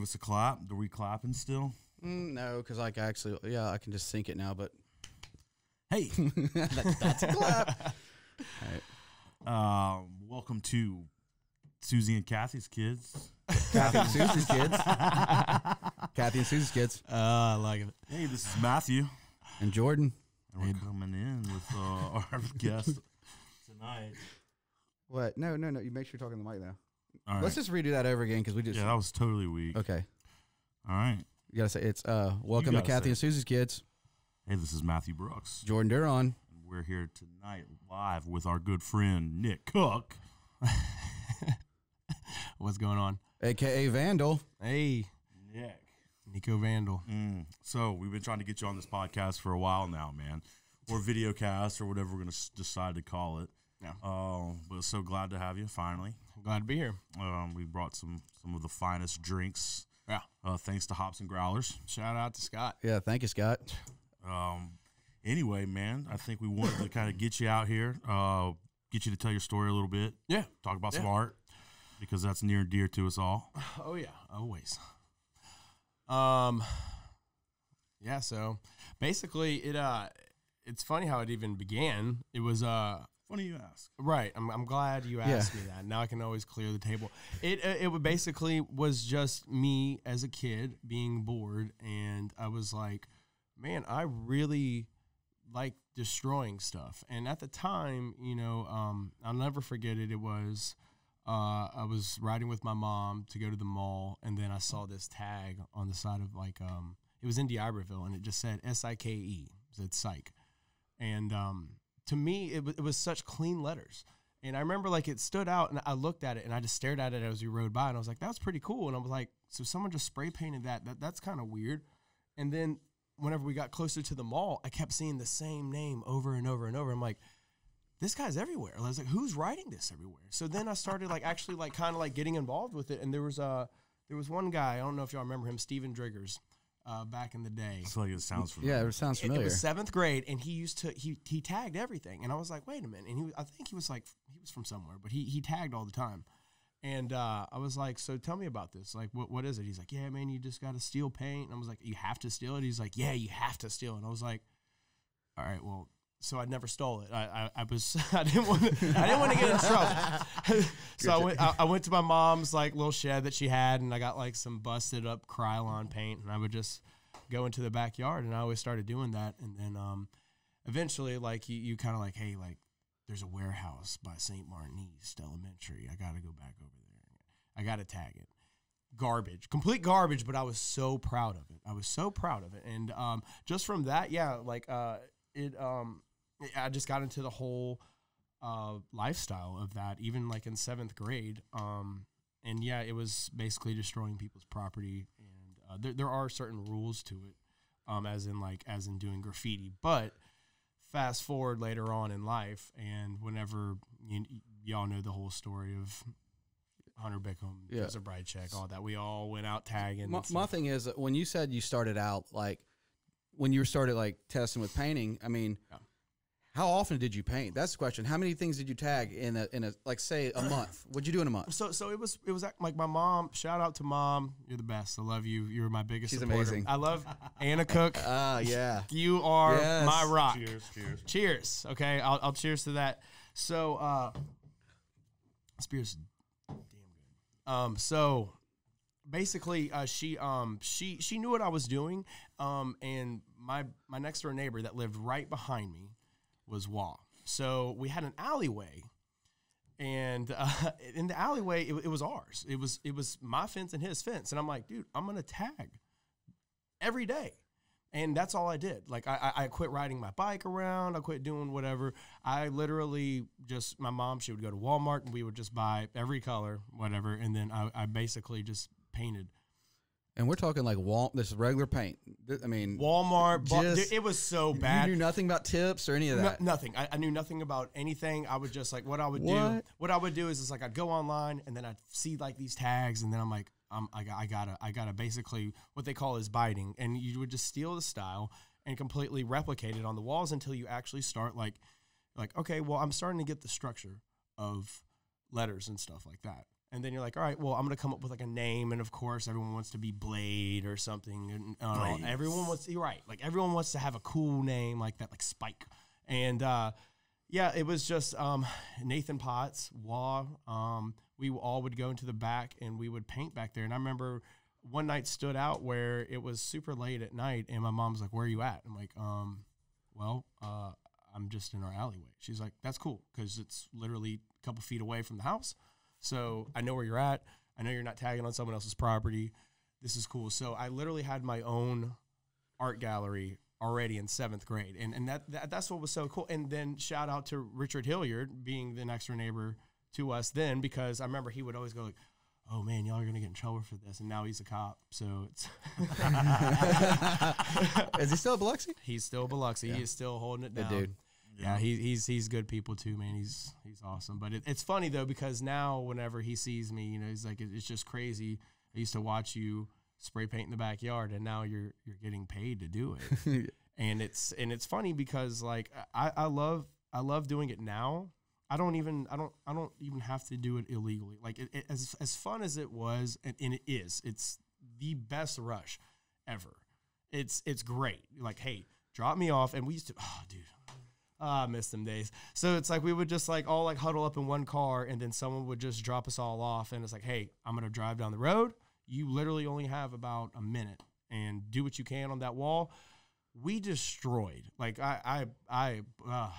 give us a clap? Are we clapping still? Mm, no, because like actually, yeah, I can just sync it now. But Hey, that, that's a clap. um, welcome to Suzy and Kathy's kids. Kathy and Suzy's kids. Kathy and Suzy's kids. Uh, I like it. Hey, this is Matthew, And Jourdan. and we're coming in with uh, our guest tonight. What? No, no, no. You make sure you're talking to the mic now. All right. Let's just redo that over again because we just. yeah, that was totally weak. Okay. All right. You gotta say it's uh welcome to gotta say Kathy it. and Suzy's kids. Hey, this is Matthew Brooks. Jourdan Duron. And we're here tonight live with our good friend Nick Cook. What's going on? aka Vandal. Hey, Nick. Niko Vandal. Mm. So we've been trying to get you on this podcast for a while now, man, or video cast or whatever we're gonna s- decide to call it. Yeah. Uh, but so glad to have you finally. Glad to be here. Um, we brought some some of the finest drinks. Yeah. Uh, thanks to Hops and Growlers. Shout out to Scott. Yeah, thank you, Scott. Um, anyway, man, I think we wanted to kind of get you out here, uh, get you to tell your story a little bit, Yeah. talk about some art because that's near and dear to us all. Oh yeah, always. Um. Yeah. So basically, it uh, it's funny how it even began. It was uh. Funny you ask. Right. I'm, I'm glad you Yeah. asked me that. Now I can always clear the table. It uh, it basically was just me as a kid being bored, and I was like, man, I really like destroying stuff. And at the time, you know, um, I'll never forget it. It was uh, I was riding with my mom to go to the mall, and then I saw this tag on the side of like um, it was in D'Iberville, and it just said S I K E. It said psych, and um, to me, it, it was such clean letters. And I remember like it stood out, and I looked at it, and I just stared at it as we rode by, and I was like, "That was pretty cool." And I was like, "So someone just spray painted that? That that's kind of weird." And then whenever we got closer to the mall, I kept seeing the same name over and over and over. I'm like, this guy's everywhere. I was like, who's writing this everywhere? So then I started like actually like kind of like getting involved with it. And there was uh there was one guy, I don't know if y'all remember him, Steven Driggers, uh, back in the day. I feel like it sounds familiar. Yeah, it sounds It- It, familiar. was seventh grade, and he used to he he tagged everything, and I was like, wait a minute, and he was, I think he was like he was from somewhere, but he he tagged all the time, and uh, I was like, so tell me about this, like what what is it? He's like, yeah, man, you just got to steal paint, and I was like, you have to steal it. He's like, yeah, you have to steal it. And I was like, all right, well. So I never stole it. I, I, I was I didn't want to, I didn't want to get in trouble. so I went I, I went to my mom's like little shed that she had, and I got like some busted up Krylon paint, and I would just go into the backyard and I always started doing that and then um eventually like you, you kind of like hey like there's a warehouse by St. Martin East Elementary I got to go back over there I got to tag it garbage complete garbage but I was so proud of it I was so proud of it and um just from that yeah like uh it um I just got into the whole uh lifestyle of that even like in 7th grade um and yeah, it was basically destroying people's property, and uh, there there are certain rules to it, um, as in like as in doing graffiti. But fast forward later on in life, and whenever you, y'all know the whole story of Hunter Bickham, Yeah. Joseph Check, all that, we all went out tagging. my, my thing is when you said you started out like when you started like testing with painting i mean Yeah. How often did you paint that's the question how many things did you tag in a in a like say a month what'd you do in a month So so it was it was like my mom. Shout out to mom. You're the best. I love you. You're my biggest. She's supporter. amazing. I love Anna Cook. ah yeah You are Yes. my rock. Cheers, cheers. Cheers. Okay, I'll, I'll cheers to that. So, uh, this beer's damn good. Um, so basically, uh, she um she she knew what I was doing. Um, and my my next door neighbor that lived right behind me was Wah. So we had an alleyway. And uh, in the alleyway, it, it was ours. It was it was my fence and his fence. And I'm like, dude, I'm gonna tag every day and that's all I did. Like I, I quit riding my bike around. I quit doing whatever. I literally just my mom. She would go to Walmart and we would just buy every color, whatever, and then I, I basically just painted. And we're talking like wall this is regular paint i mean Walmart. Just- it was so bad. you knew nothing about tips or any of No- that nothing. I, I knew nothing about anything. I would just like what I would do. What? What I would do is, is like I'd go online and then I'd see like these tags and then I'm like, um, I, got, I gotta, I gotta basically what they call is biting, and you would just steal the style and completely replicate it on the walls until you actually start like, like okay, well I'm starting to get the structure of letters and stuff like that. And then you're like, all right, well, I'm gonna come up with like a name, and of course, everyone wants to be Blade or something. And uh, everyone wants, you're right, like everyone wants to have a cool name like that, like Spike. And uh, yeah, it was just um, Nathan Potts, Waugh. Um, we all would go into the back and we would paint back there. And I remember one night stood out where it was super late at night, and my mom's like, "Where are you at?" I'm like, "Um, well, uh, I'm just in our alleyway." She's like, "That's cool because it's literally a couple feet away from the house, so I know where you're at. I know you're not tagging on someone else's property. This is cool." So I literally had my own art gallery already in seventh grade, and and that, that that's what was so cool. And then shout out to Richard Hilliard being the next door neighbor to us then because I remember he would always go like, "Oh man, y'all are gonna get in trouble for this," and now he's a cop, so it's Is he still at Biloxi? he's still a Biloxi. He is still holding it Good down. dude. Yeah, he, he's he's good people too, man. He's he's awesome. But it, it's funny though because now whenever he sees me, you know, he's like, it, it's just crazy. I used to watch you spray paint in the backyard, and now you're you're getting paid to do it. and it's and it's funny because like I, I love I love doing it now. I don't even I don't I don't even have to do it illegally. Like it, it, as as fun as it was, and, and it is. It's the best rush ever. It's it's great. Like hey, drop me off, and we used to. Oh, dude. Ah, I miss them days. So it's like we would just like all like huddle up in one car, and then someone would just drop us all off, and it's like, hey, I'm gonna drive down the road. You literally only have about a minute, and do what you can on that wall. We destroyed. Like I, I, I. Uh,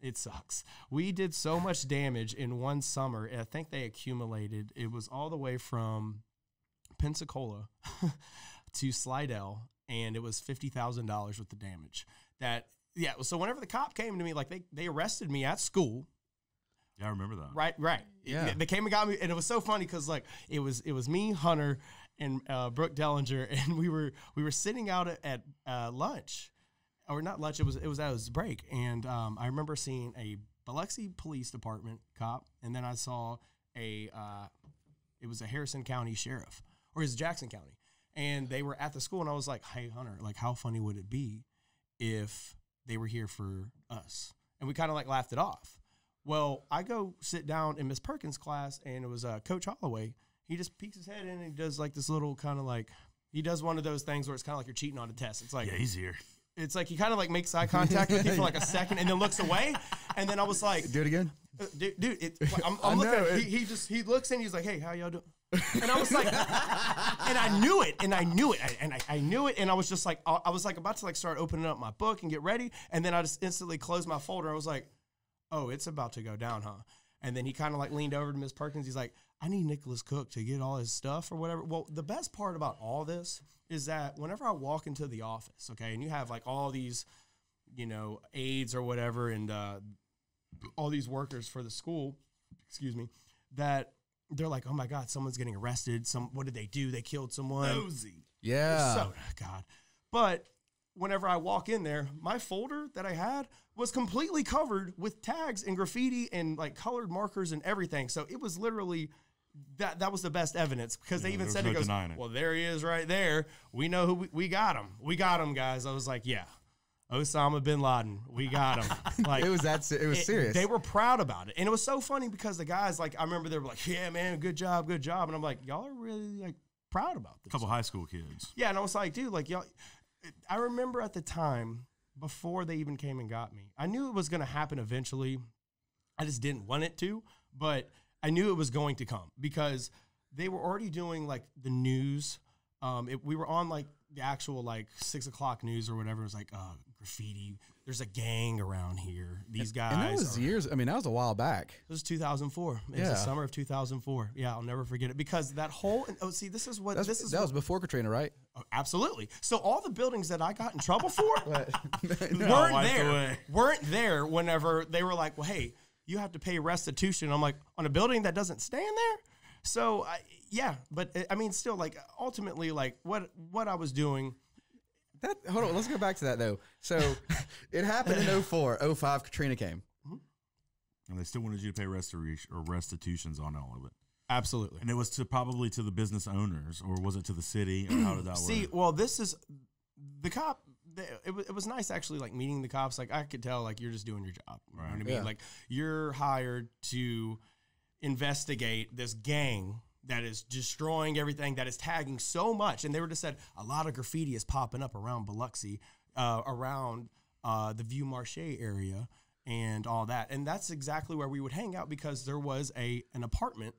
it sucks. We did so much damage in one summer. I think they accumulated. It was all the way from Pensacola to Slidell, and it was fifty thousand dollars with the damage. That yeah. So whenever the cop came to me, like they they arrested me at school. Yeah, I remember that. Right, right. Yeah. They, they came and got me, and it was so funny because like it was it was me, Hunter, and uh, Brooke Dellinger, and we were we were sitting out at, at uh, lunch, or not lunch. It was it was at his break, and um, I remember seeing a Biloxi Police Department cop, and then I saw a uh, it was a Harrison County sheriff, or it was Jackson County, and they were at the school, and I was like, "Hey, Hunter, like, how funny would it be if they were here for us?" And we kind of like laughed it off. Well, I go sit down in Miss Perkins' class, and it was uh, Coach Holloway. He just peeks his head in and he does like this little kind of like he does one of those things where it's kind of like you're cheating on a test. It's like Yeah, he's here. it's like he kind of like makes eye contact with you for like a second and then looks away, and then I was like, Do it again. uh, dude, dude it, I'm, I'm looking. At, it- he, he just he looks in. He's like, "Hey, how y'all doing?" And I was like, and I knew it, and I knew it, and I, I knew it, and I was just like, I, was like about to like start opening up my book and get ready, and then I just instantly closed my folder. I was like, "Oh, it's about to go down, huh?" And then he kind of like leaned over to Miss Perkins. He's like, "I need Nicholas Cook to get all his stuff or whatever." Well, the best part about all this is that whenever I walk into the office, okay, and you have like all these, you know, aides or whatever, and uh, all these workers for the school, excuse me, that they're like, oh my God, someone's getting arrested. Some what did they do? They killed someone. Nosy. Yeah. So God. But whenever I walk in there, my folder that I had was completely covered with tags and graffiti and like colored markers and everything. So it was literally that that was the best evidence because they even said no it goes, it. well, there he is right there. We know who we, we got him. We got him, guys. I was like, yeah. Osama bin Laden. We got him. Like it was that. It was it- serious. They were proud about it, and it was so funny because the guys, like, I remember they were like, "Yeah, man, good job, good job," and I'm like, "Y'all are really like proud about A this." couple high school kids. Yeah, and I was like, "Dude, like, y'all." I remember at the time before they even came and got me, I knew it was going to happen eventually. I just didn't want it to, but I knew it was going to come because they were already doing like the news. Um, it, we were on like the actual like six o'clock news or whatever. It was like uh, graffiti. There's a gang around here. These guys. and that was are- years. I mean, that was a while back. it was 2004. It was the summer of 2004. Yeah, I'll never forget it because that whole. Oh, see, this is what That's, this is. that what- was before Katrina, right? oh, absolutely. So all the buildings that I got in trouble for weren't there. away. Weren't there whenever they were like, "Well, hey, you have to pay restitution." I'm like, on a building that doesn't stand there. So I, yeah, but I mean, still, like ultimately, like what what I was doing. That, hold on. Let's go back to that though. So it happened in 04. 05, Katrina came. Mm-hmm. And they still wanted you to pay restoration or restitutions on all of it. Absolutely. And it was to probably to the business owners, or was it to the city? Or how did that See, work? well, this is the cop. It, it was nice actually, like meeting the cops. Like I could tell, like you're just doing your job. You know what I mean? Yeah. Like you're hired to. investigate this gang that is destroying everything, that is tagging so much. And they were just said a lot of graffiti is popping up around Biloxi, uh, around uh, the Vieux Marché area, and all that. And that's exactly where we would hang out because there was a an apartment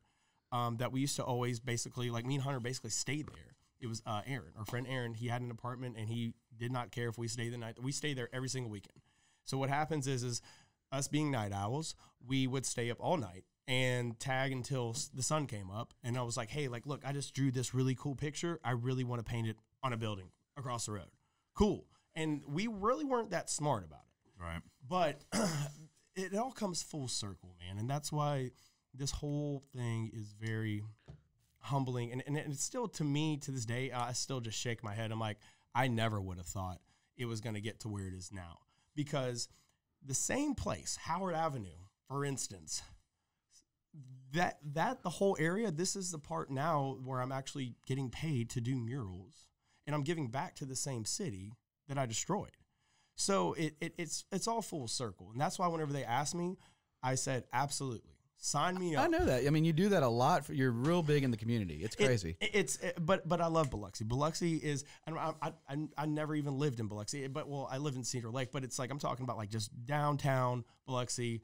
um, that we used to always basically like me and Hunter basically stayed there. It was uh, Aaron, our friend Aaron. He had an apartment and he did not care if we stayed the night. We stayed there every single weekend. So what happens is, is us being night owls, we would stay up all night and tag until the sun came up. And I was like, hey, like, look, I just drew this really cool picture. I really want to paint it on a building across the road. Cool. And we really weren't that smart about it Right. but it all comes full circle, man, and that's why this whole thing is very humbling. And, and it's still to me to this day, I still just shake my head. I'm like, I never would have thought it was going to get to where it is now because the same place, Howard Avenue, for instance, that that the whole area. This is the part now where I'm actually getting paid to do murals, and I'm giving back to the same city that I destroyed. So it, it it's it's all full circle, and that's why whenever they asked me, I said absolutely, sign me up. I know that. I mean, you do that a lot. For, you're real big in the community. It's crazy. it- it's it- but but I love Biloxi. Biloxi is and I, I I I never even lived in Biloxi, but well I live in Cedar Lake. But it's like I'm talking about like just downtown Biloxi.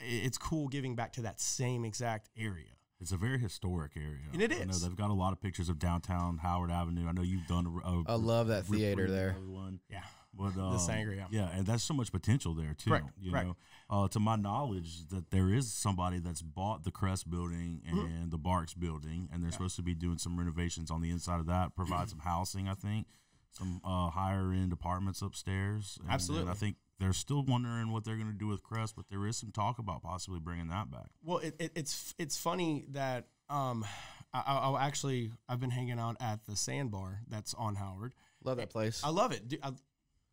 I- It's cool giving back to that same exact area. It's a very historic area. And it is. I know they've got a lot of pictures of downtown Howard Avenue. I know you've done a, a I love that theater there. One. Yeah, But, um, Saenger. Yeah, and that's so much potential there too. Correct, You correct. know, uh, to my knowledge, that there is somebody that's bought the Crest building and Mm-hmm. the Barks building, and they're supposed to be doing some renovations on the inside of that, provide some housing. I think some uh, higher end apartments upstairs. And, Absolutely. And I think they're still wondering what they're going to do with Crest, but there is some talk about possibly bringing that back. Well, it, it, it's it's funny that um, I, I, I'll actually I've been hanging out at the Sandbar that's on Howard. Love that place. I love it. Dude, I,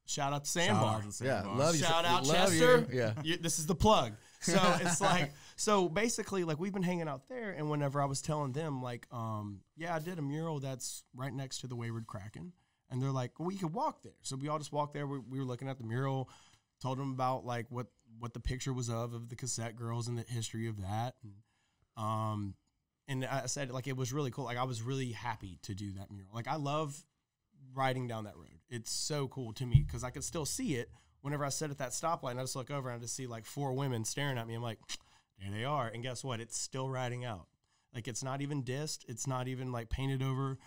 shout out to Shout Sandbar. out to yeah, Sandbar. love you. Shout out love Chester. You. Yeah. You- this is the plug. So it's like, so basically, like we've been hanging out there, and whenever I was telling them, like, um, yeah, I did a mural that's right next to the Wayward Kraken, and they're like, well, you could walk there. So we all just walked there. We, we were looking at the mural, told him about like what what the picture was of of the cassette girls and the history of that, and, um, and I said like it was really cool. Like I was really happy to do that mural. Like I love riding down that road. It's so cool to me because I could still see it whenever I sit at that stoplight and I just look over and I just see like four women staring at me. I'm like, there they are. And guess what? It's still riding out. Like it's not even dissed. It's not even like painted over.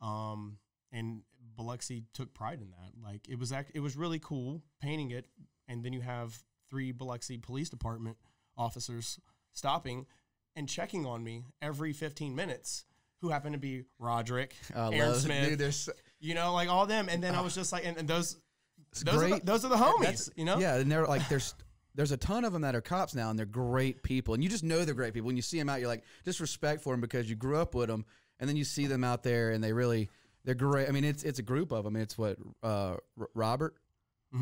Um, and Biloxi took pride in that. Like it was act- it was really cool painting it. And then you have three Biloxi Police Department officers stopping and checking on me every 15 minutes. Who happen to be Roderick, I Aaron love Smith, Dude, there's you know, like all them. And then I was just like, and, and those, those are, the, those are the homies, That's- you know? Yeah, and they're like there's there's a ton of them that are cops now, and they're great people, and you just know they're great people. When you see them out, you're like just respect for them because you grew up with them, and then you see them out there, and they really they're great. I mean, it's it's a group of them. It's what uh, Robert,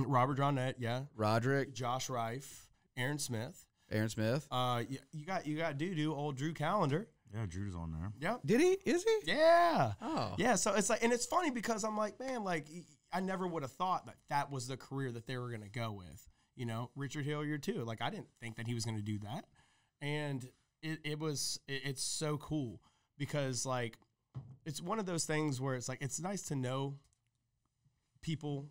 Robert Johnette, yeah. Roderick, Josh Rife, Aaron Smith. Aaron Smith. Uh, you, you got you got doo doo, old Drew Calendar. Yeah, Drew's on there. Yep. Did he? Is he? Yeah. Oh, Yeah. So it's like, and it's funny because I'm like, man, like I never would have thought that that was the career that they were going to go with. You know, Richard Hilliard too. Like I didn't think that he was going to do that, and it, it was it, it's so cool because like it's one of those things where it's like it's nice to know people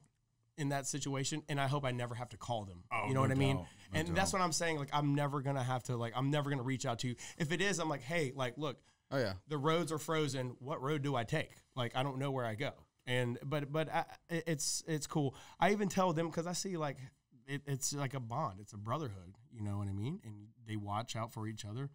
in that situation and i hope i never have to call them Oh, you know no what i mean doubt, no and that's doubt. what i'm saying like i'm never gonna have to like i'm never gonna reach out to you if it is i'm like hey like look Oh yeah. the roads are frozen. What road do I take? Like I don't know where I go. And but but I, it's it's cool. I even tell them because I see like it, it's like a bond. It's a brotherhood. You know what I mean? And they watch out for each other.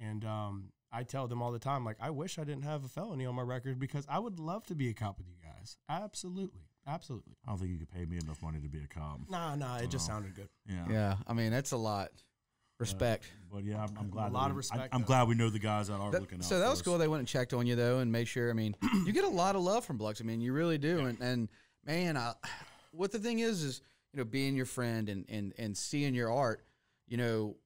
And um, I tell them all the time, like I wish I didn't have a felony on my record because I would love to be a cop with you guys. Absolutely, absolutely. I don't think you could pay me enough money to be a cop. Nah, nah. It just sounded good. Yeah. Yeah. I mean, that's a lot. Respect. But yeah, I'm, I'm glad. that lot of we- respect, I, am though. glad we know the guys that are That- looking out. so that for was us. cool. They went and checked on you though, and made sure. I mean, you get a lot of love from Blux. I mean, you really do. And, and man, I, what the thing is, is you know, being your friend and and and seeing your art. You know,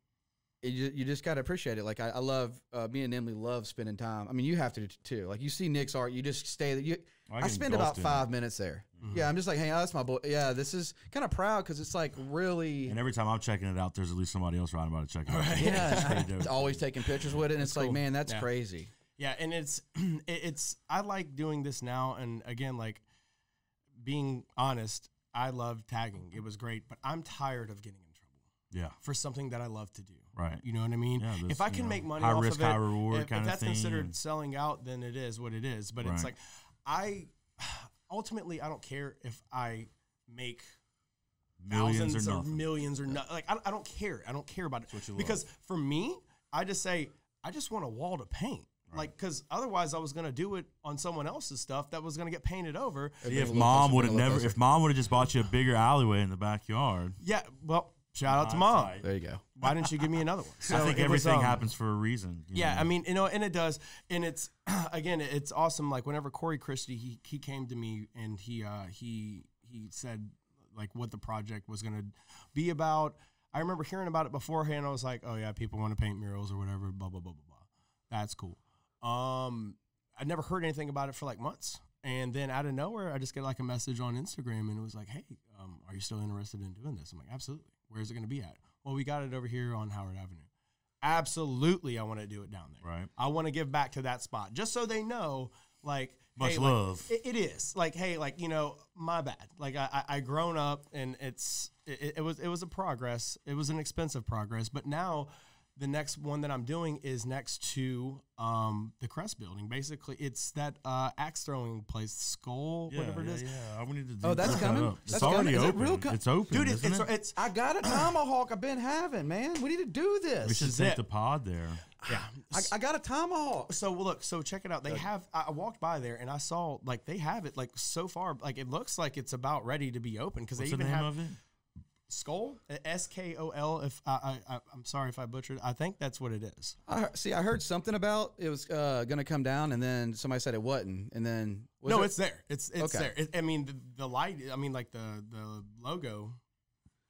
it, you, you just got to appreciate it. Like I, I love uh, me and Emily love spending time. I mean, you have to too. Like you see Nick's art, you just stay there. You, I I, spend about it. five minutes there. Yeah, I'm just like, hey, oh, that's my boy. Yeah, this is kind of proud because it's like really. And every time I'm checking it out, there's at least somebody else writing about to check it out. Yeah, It's always taking pictures with it, and it's like, man, that's Yeah. crazy. Yeah, and it's it's I like doing this now, and again, like being honest, I love tagging. It was great, but I'm tired of getting in trouble Yeah, for something that I love to do. Right. You know what I mean? Yeah, this, if I can know, make money high off risk, of it, high reward if, kind if of that's thing, considered selling out, then it is what it is. But Right. it's like I ultimately I don't care if I make Millions thousands or or, millions or not. Like I, don't- I don't care. I don't care about it what you love. because for me, I just say I just want a wall to paint. Like, because otherwise, I was gonna do it on someone else's stuff that was gonna get painted over. See, if mom would have been a little never, closer. if mom would have just bought you a bigger alleyway in the backyard, Yeah. Well, shout out to Hindsight. mom. there you go. Why didn't you give me another one? So I think it was, everything um, happens for a reason. you Yeah, know? I mean, you know, and it does, and it's again, it's awesome. Like whenever Corey Christy, he he came to me and he uh he he said like what the project was gonna be about. I remember hearing about it beforehand. I was like, oh yeah, people want to paint murals or whatever. Blah blah blah blah blah. That's cool. Um, I never heard anything about it for like months, and then out of nowhere, I just get like a message on Instagram, and it was like, hey, um, are you still interested in doing this? I'm like, absolutely. Where's it gonna be at? Well, we got it over here on Howard Avenue. Absolutely, I want to do it down there. Right. I want to give back to that spot just so they know, like, Much hey, like, love. it- it is like, hey, like you know, my bad. Like I, I, I grown up, and it's it, it was it was a progress. It was an expensive progress, but now the next one that I'm doing is next to um, the Crest Building. Basically, it's that uh, axe throwing place, Skol, yeah, whatever yeah, it is. Yeah, we need to. Do, Oh, that's look that coming? up. It's That's already coming? Is it open. real co- it's open, Dude, it's, isn't it's, it? it's I got a tomahawk I've been having, man. We need to do this. we should is take the pod there. yeah. I, I got a tomahawk. So well, look, so check it out. They have. I I walked by there and I saw like they have it like so far. Like it looks like it's about ready to be open because they What's the even name have of it? Skol S K O L. If I, I, I I'm sorry if I butchered. I think that's what it is. I see. I heard something about it was uh, going to come down, and then somebody said it wasn't, and then was no, it- it's there. It's it's Okay. there. It, I mean the, the light. I mean like the the logo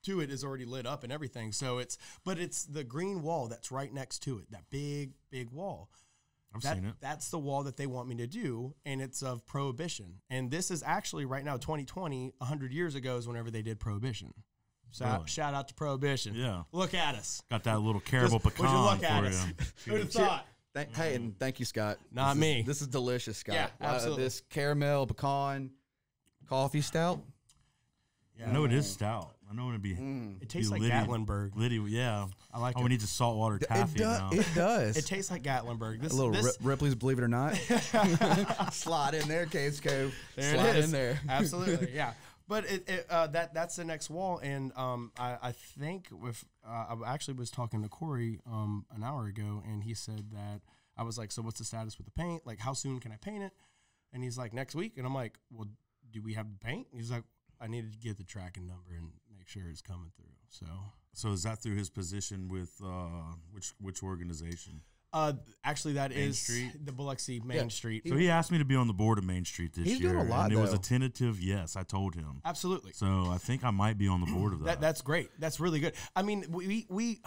to it is already lit up and everything. So it's but it's the green wall that's right next to it. That big big wall. I've That, seen it. That's the wall that they want me to do, and it's of prohibition. And this is actually right now, 2020, 100 years ago is whenever they did prohibition. Shout, Really? shout out to prohibition. Yeah. Look at us. Got that little caramel Just- would you pecan look for at you. us? Who'd have thought? Thank, hey, and thank you, Scott. Not This is- me. this is delicious, Scott. Yeah, Uh, absolutely. this caramel pecan coffee stout. Yeah, I know it is stout. I know it'd be. It tastes like Liddy- Gatlinburg. Liddy, yeah. I like Oh, it. we need to saltwater It, taffy do- now. it does. It tastes like Gatlinburg. This, a little this, Rip- Ripley's, believe it or not. Slide in there, Cades Cove. There Slide it is. in there. Absolutely, yeah. But it, it uh, that that's the next wall, and um, I, I think with uh, I actually was talking to Corey um an hour ago, and he said that I was like, so what's the status with the paint? Like, how soon can I paint it? And he's like, next week, and I'm like, well, do we have the paint? He's like, I needed to get the tracking number and make sure it's coming through. So, So is that through his position with uh, which which organization? Uh, actually, that is Street? the Biloxi Main Yeah. Street. So he asked me to be on the board of Main Street this He's year, doing a lot, and it was a tentative yes. I told him. Absolutely. So I think I might be on the board of that. That, that's great. That's really good. I mean, we, we,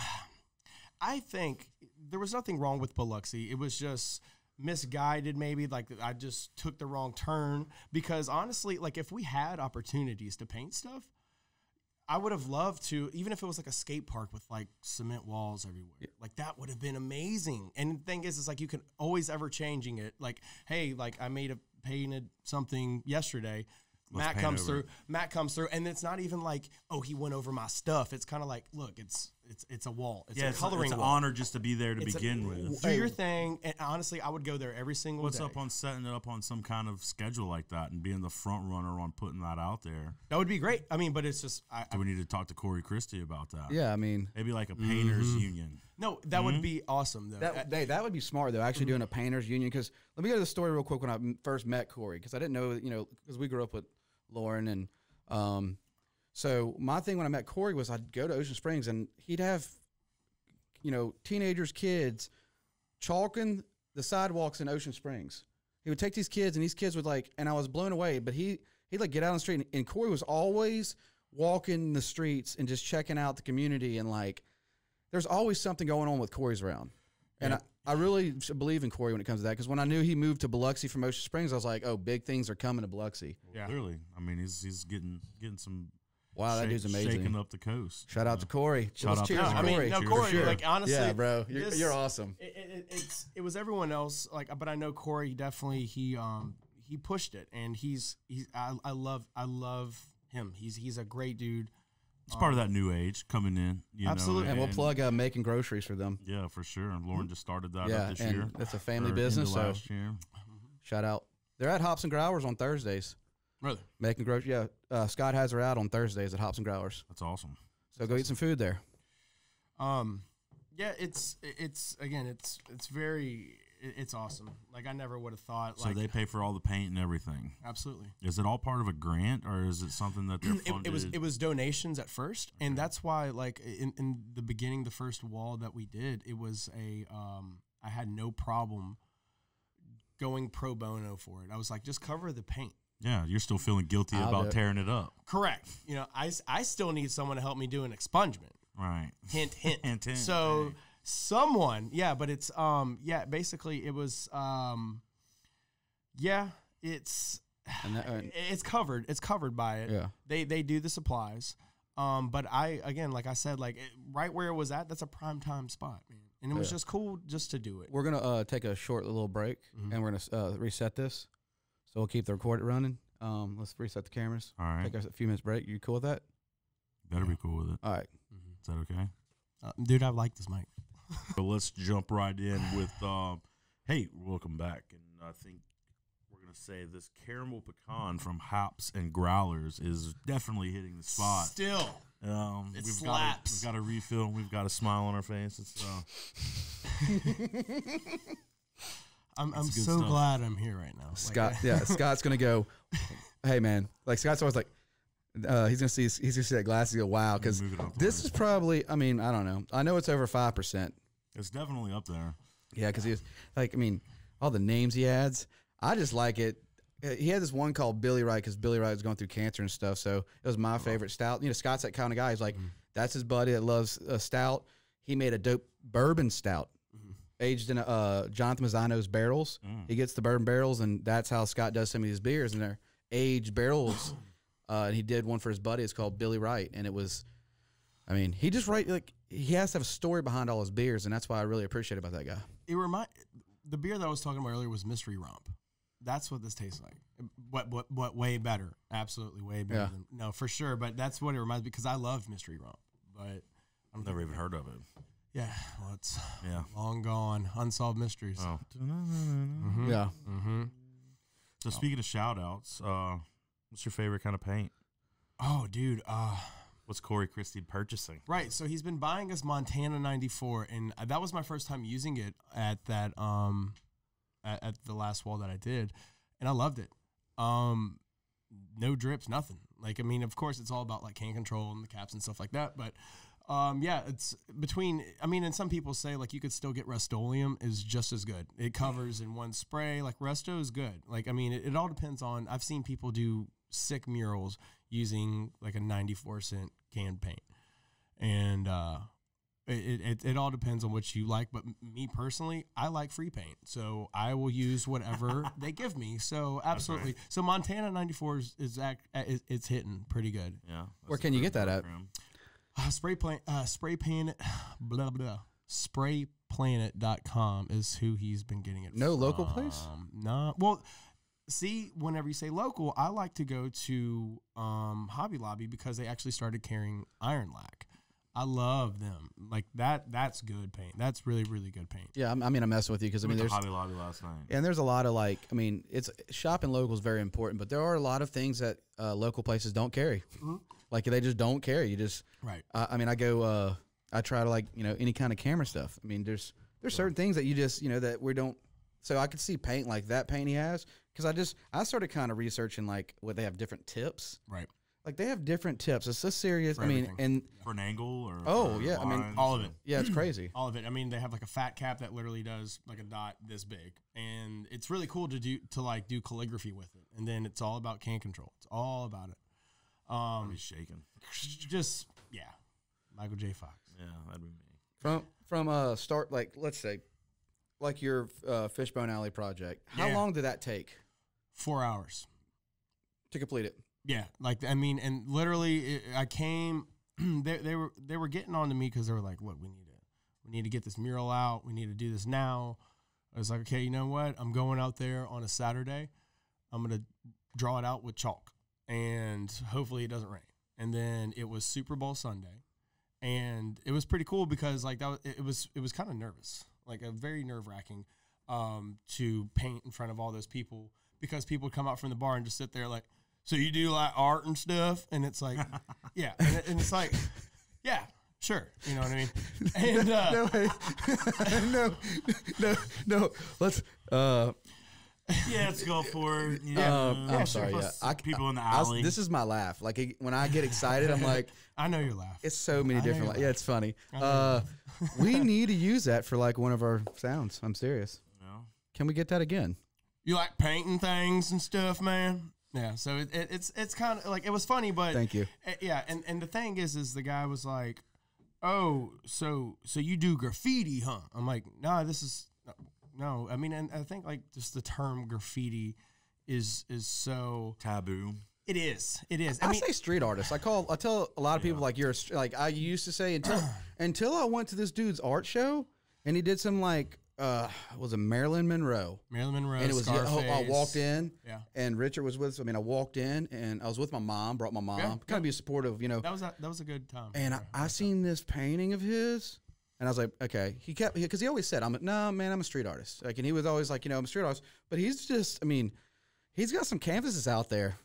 I think there was nothing wrong with Biloxi. It was just misguided, maybe. Like I just took the wrong turn because honestly, like if we had opportunities to paint stuff, I would have loved to, even if it was like a skate park with like cement walls everywhere. Like that would have been amazing. And the thing is, it's like you can always ever changing it. Like, hey, like I made a painted something yesterday. Let's Matt comes over through. Matt comes through, and it's not even like, oh, he went over my stuff. It's kind of like, look, it's it's it's a wall. It's yeah, a it's, coloring it's an wall. honor just to be there to It's a- begin with. Do your thing, and honestly, I would go there every single day. What's day. up on setting it up on some kind of schedule like that and being the front runner on putting that out there? that would be great. I mean, but it's just, I, I, Do we need to talk to Corey Christy about that? Yeah, I mean, Maybe like a painters union. no, that would be awesome though. that, they, that would be smart though. Actually, doing a painters union because let me go to the story real quick when I first met Corey because I didn't know you know because we grew up with Lauren and um, so my thing when I met Corey was I'd go to Ocean Springs and he'd have you know teenagers, kids chalking the sidewalks in Ocean Springs. He would take these kids and these kids would like, and I was blown away. But he he'd like get out on the street and, and Corey was always walking the streets and just checking out the community and like there's always something going on with Corey's around. And Yeah. I, I really believe in Corey when it comes to that because when I knew he moved to Biloxi from Ocean Springs, I was like, oh, big things are coming to Biloxi. Yeah. Clearly, I mean, he's he's getting getting some. Wow, that shake- dude's amazing. Shaking up the coast. Shout out to Corey. Shout Let's out to cheers No, to I Corey. mean, Corey. no, Cheers. Corey. Sure. Like honestly, yeah, bro, you're, this- you're awesome. It, it, it's it was everyone else like, but I know Corey definitely he um he pushed it, and he's he's I, I love I love him. He's he's a great dude. It's part of that new age coming in. You Absolutely. know, And we'll plug uh, Makin Groceries for them. Yeah, for sure. And Lauren just started that yeah, up this and year. it's a family business. So last year. shout out. They're at Hops and Growlers on Thursdays. Really? Makin Groceries. Yeah, uh, Scott has her out on Thursdays at Hops and Growlers. That's awesome. So go eat some food there. Um, yeah, it's it's again, it's it's very it's awesome. Like I never would have thought. So Like they pay for all the paint and everything. absolutely. Is it all part of a grant, or is it something that they're It, funded? it was it was donations at first, and that's why like in, in the beginning, the first wall that we did, it was a um I had no problem going pro bono for it. I was like, just cover the paint. Yeah, you're still feeling guilty I'll about tearing it up, Correct. You know, I, I still need someone to help me do an expungement. right? Hint, hint. Hint, hint, So hey. someone, yeah, but it's um, yeah, basically it was um, yeah, it's And that, and, it's covered. It's covered by it. yeah. They they do the supplies. Um, but I again, like I said, like it, right where it was at, that's a prime time spot, man. And it was just cool just to do it. We're gonna uh, take a short little break, Mhm. and we're gonna uh, reset this. So we'll keep the record running. Um, let's reset the cameras. All right, Take us a few minutes break. You cool with that? better be cool with it. All right. Is that okay? Uh, dude, I like this mic. So let's jump right in with, um, hey, welcome back. And I think we're going to say this caramel pecan from Hops and Growlers is definitely hitting the spot. Still, Um, It we've slaps. Got a, we've got a refill. We've got a smile on our face. It's, uh, I'm I'm so stuff. glad I'm here right now. Scott, I- yeah, Scott's gonna go. Hey man, like Scott's always like, uh, he's gonna see, he's gonna see that glass and go, wow, because move it up the this is probably, I mean, I don't know, I know it's over five percent. it's definitely up there. Yeah, because he was like, I mean, all the names he adds, I just like it. Uh, He had this one called Billy Wright because Billy Wright was going through cancer and stuff. So it was my favorite stout. You know, Scott's that kind of guy. He's like, that's his buddy that loves a stout. He made a dope bourbon stout, aged in uh, Jonathan Mazzano's barrels. Mm. He gets the bourbon barrels, and that's how Scott does some of these beers, and they're aged barrels. uh, and he did one for his buddy. It's called Billy Wright, and it was, I mean, he just write like he has to have a story behind all his beers, and that's why I really appreciate about that guy. it remind the beer that I was talking about earlier was Mystery Romp. That's what this tastes like. What what what way better? Absolutely way better Yeah. than no for sure. But that's what it reminds me because I love Mystery Romp. But I've never even heard of it. Yeah, well it's Yeah. long gone, unsolved mysteries. Oh. Mhm. Yeah. Mm-hmm. So speaking of shout outs, uh, what's your favorite kind of paint? Oh, dude. Uh, What's Corey Christy purchasing? right. So he's been buying us Montana '94, and that was my first time using it at that um, at, at the last wall that I did, and I loved it. Um, no drips, nothing. Like I mean, of course, it's all about like can control and the caps and stuff like that. But um, yeah, it's between. I mean, and some people say like you could still get Rust-Oleum is just as good. It covers in one spray. Like Resto is good. Like I mean, it, it all depends on. I've seen people do sick murals using like a 94 cent can paint, and uh, it, it it all depends on what you like. But me personally, I like free paint, so I will use whatever they give me. So absolutely. So Montana 94 is is, act, is it's hitting pretty good. Yeah. Where can you get that at? for him. Uh, spray plant, uh, spray paint, blah blah. Sprayplanet.com is who he's been getting it. No local place? Um, no. Well, see, whenever you say local, I like to go to um, Hobby Lobby because they actually started carrying Ironlak. I love them. Like that. That's good paint. That's really really good paint. Yeah, I'm- I mean, I'm messing with you because I I mean, there's Hobby Lobby last night. and there's a lot of like, I mean, it's shopping local is very important, but there are a lot of things that uh, local places don't carry. Mhm. Like they just don't care. You just, Right. I, I mean, I go, uh, I try to like, you know, any kind of camera stuff. I mean, there's there's certain things that you just, you know, that we don't. So I could see paint like that paint he has because I just I started kind of researching like what they have different tips. Right. Like they have different tips. It's so serious. For I mean, everything. and For an angle or Oh, yeah, I mean, all of it. yeah, it's crazy. All of it. I mean, they have like a fat cap that literally does like a dot this big, and it's really cool to do to like do calligraphy with it. And then it's all about can control. It's all about it. I'll Um, be shaking. just yeah, Michael J. Fox. Yeah, that'd be me. From from uh start like let's say, like your uh, Fishbone Alley project. How Yeah. long did that take Four hours. to complete it? Yeah, like I mean, and literally, it, I came. they, they were they were getting on to me because they were like, "Look, we need to we need to get this mural out. We need to do this now." I was like, "Okay, you know what? I'm going out there on a Saturday. I'm gonna draw it out with chalk, and hopefully it doesn't rain." And then it was Super Bowl Sunday, and it was pretty cool because like that was, it was it was kind of nervous, like a very nerve wracking, um, to paint in front of all those people because people would come out from the bar and just sit there like, so you do like art and stuff, and it's like, yeah, and, it- and it's like, yeah, sure, you know what I mean, and uh, No, way. no, no, no. Let's. Uh, Yeah, let's go for it. Yeah, um, I'm sorry. Yeah, I, people in the I was- alley. this is my laugh. Like it- when I get excited, I'm like, I know your laugh. it's so many I different. you're yeah, it's funny. Uh, we need to use that for like one of our sounds. I'm serious. you know? Can we get that again? you like painting things and stuff, man. Yeah, so it, it, it's it's kind of like it was funny, but Thank you. Uh, yeah, and and the thing is, is the guy was like, "Oh, so so you do graffiti, huh?" I'm like, "No, this is no." I mean, and I think like just the term graffiti is is so taboo. it is it is. I, I mean, say street artist. I call. I tell a lot of people like you're a, like I used to say until until I went to this dude's art show and he did some like uh was it Marilyn Monroe Marilyn Monroe, and it was Scarface. I walked in Yeah, and Richard was with us. I mean I walked in and I was with my mom. Brought my mom. Yeah, kind yeah. of be supportive, you know. that was a, that was a good time. And I, I seen this painting of his, and I was like, okay. He kept because he always said, "I'm no man, I'm a street artist." Like, and he was always like, you know, I'm a street artist. But he's just, I mean, he's got some canvases out there.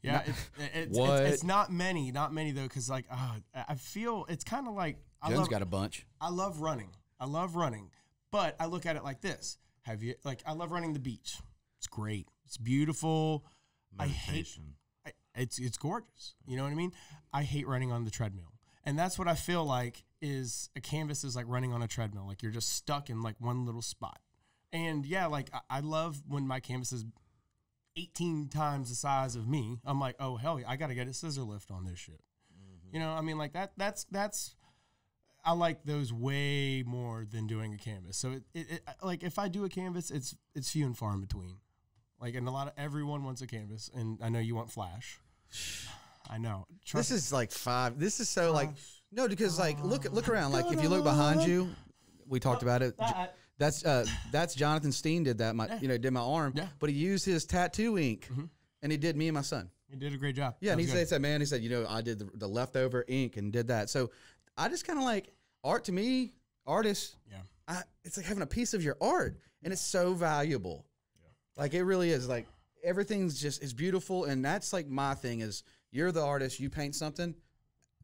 Yeah, it's, it's, What? It's, it's not many, not many though, because like uh, I feel it's kind of like I Jen's love got a bunch. I love running. I love running, but I look at it like this: Have you like I love running the beach? It's great. It's beautiful. I hate. I, it's it's gorgeous. You know what I mean? I hate running on the treadmill, and that's what I feel like is a canvas is like running on a treadmill. Like you're just stuck in like one little spot. And yeah, like I, I love when my canvas is 18 times the size of me. I'm like, oh hell yeah, I got to get a scissor lift on this shit. Mm-hmm. You know, I mean, like that. That's that's. I like those way more than doing a canvas. So it, it, it like if I do a canvas, it's it's few and far in between. Like and a lot of everyone wants a canvas, and I know you want flash. I know. Trust This is like five. This is so like no, because like look look around. Like if you look behind you, we talked about it. That. That's uh that's Jonathan Steen did that. My you know did my arm. Yeah. But he used his tattoo ink, and he did me and my son. you did a great job. Yeah, and That he was said, good. said, man, he said, you know, I did the, the leftover ink and did that. So I just kind of like art to me, artists, Yeah. I, it's like having a piece of your art and it's so valuable. Like it really is like everything's just, it's beautiful. And that's like my thing is you're the artist, you paint something.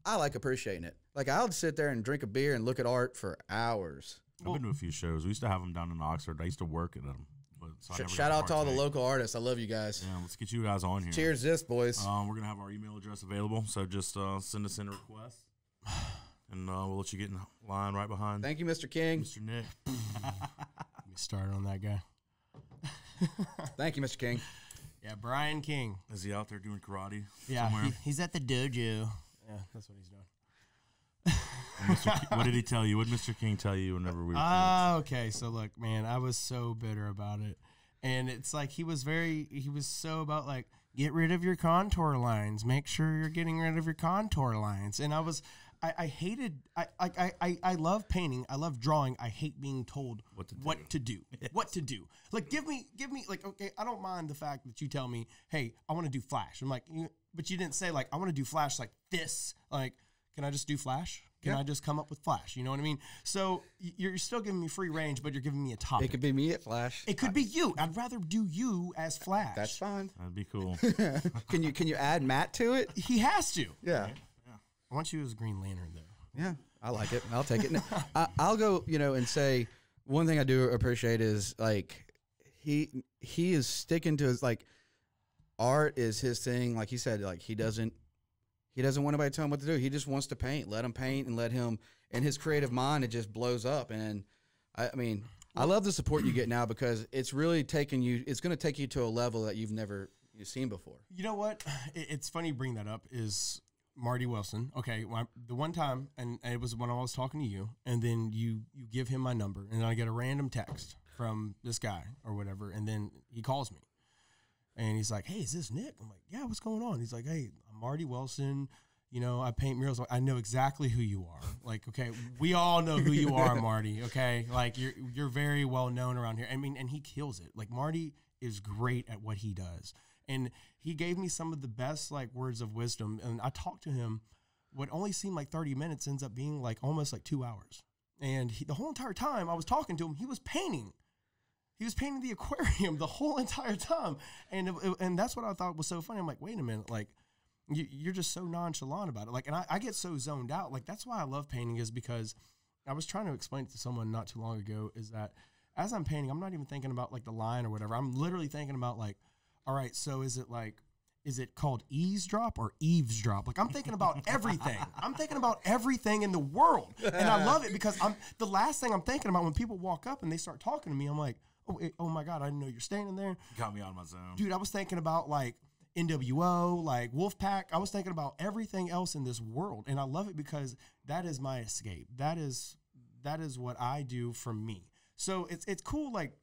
I like appreciating it. Like I'll sit there and drink a beer and look at art for hours. I've been to a few shows. We used to have them down in Oxford. I used to work at them. But so Sh- shout out to all the local artists. I love you guys. Yeah, let's get you guys on here. Cheers, this boys. Um, we're gonna have our email address available, so just uh, send us in a request, and uh, we'll let you get in line right behind Thank you, Mr. King. Mr. Nick. Let me start on that guy. Thank you, Mr. King. Yeah, Brian King. Is he out there doing karate? Yeah, somewhere? he- he's at the dojo. Yeah, that's what he's doing. And Mr. Ki- what did he tell you? What did Mr. King tell you whenever we? Were Ah, okay. So look, man, I was so bitter about it, and it's like he was very, he was so about like get rid of your contour lines, make sure you're getting rid of your contour lines, and I was, I, I hated, I, I, I- I, love painting, I love drawing, I hate being told What to do. what to do, what to do. Like give me, give me, like okay, I don't mind the fact that you tell me, hey, I want to do flash. I'm like, you, but you didn't say like I want to do flash like this. Like, can I just do flash? Can Yeah. I just come up with flash? You know what I mean? So you're still giving me free range, but you're giving me a topic. It could be me at Flash. It could be you. I'd rather do you as Flash. That's fine. That'd be cool. can you can you add Matt to it? He has to. Yeah. yeah. I want you as Green Lantern, though. Yeah, I like it. I'll take it. I'll go. You know, and say one thing I do appreciate is like he he is sticking to his like art is his thing. Like he said, like he doesn't he doesn't want anybody to tell him what to do. He just wants to paint. Let him paint and let him. And his creative mind it just blows up. And I, I mean, I love the support you get now because it's really taking you. It's going to take you to a level that you've never you've seen before. You know what? It's funny you bring that up. Is Marty Wilson. Okay, the one time, and it was when I was talking to you, and then you you give him my number, and I get a random text from this guy or whatever, and then he calls me, and he's like, "Hey, is this Nick?" I'm like, "Yeah, what's going on?" He's like, "Hey, I'm Marty Wilson. You know, I paint murals. I know exactly who you are. Like, okay, we all know who you are, Marty. Okay, like you're you're very well known around here. I mean, and he kills it. Like Marty is great at what he does, and he gave me some of the best like words of wisdom. And I talked to him. What only seemed like 30 minutes ends up being like almost like two hours. And he, the whole entire time I was talking to him, he was painting. He was painting the aquarium the whole entire time, and it, and that's what I thought was so funny. I'm like, wait a minute, like you, you're just so nonchalant about it. Like, and I, I get so zoned out. Like that's why I love painting is because I was trying to explain it to someone not too long ago. Is that as I'm painting, I'm not even thinking about like the line or whatever. I'm literally thinking about like, all right, so is it like is it called eavesdrop or eavesdrop? Like I'm thinking about everything. I'm thinking about everything in the world, and I love it because I'm the last thing I'm thinking about when people walk up and they start talking to me. I'm like, oh, eh, oh my god, I didn't know you're standing there, Got me on my zone. dude. I was thinking about like NWO, like Wolfpack. I was thinking about everything else in this world, and I love it because that is my escape. That is that is what I do for me. So it's it's cool. Like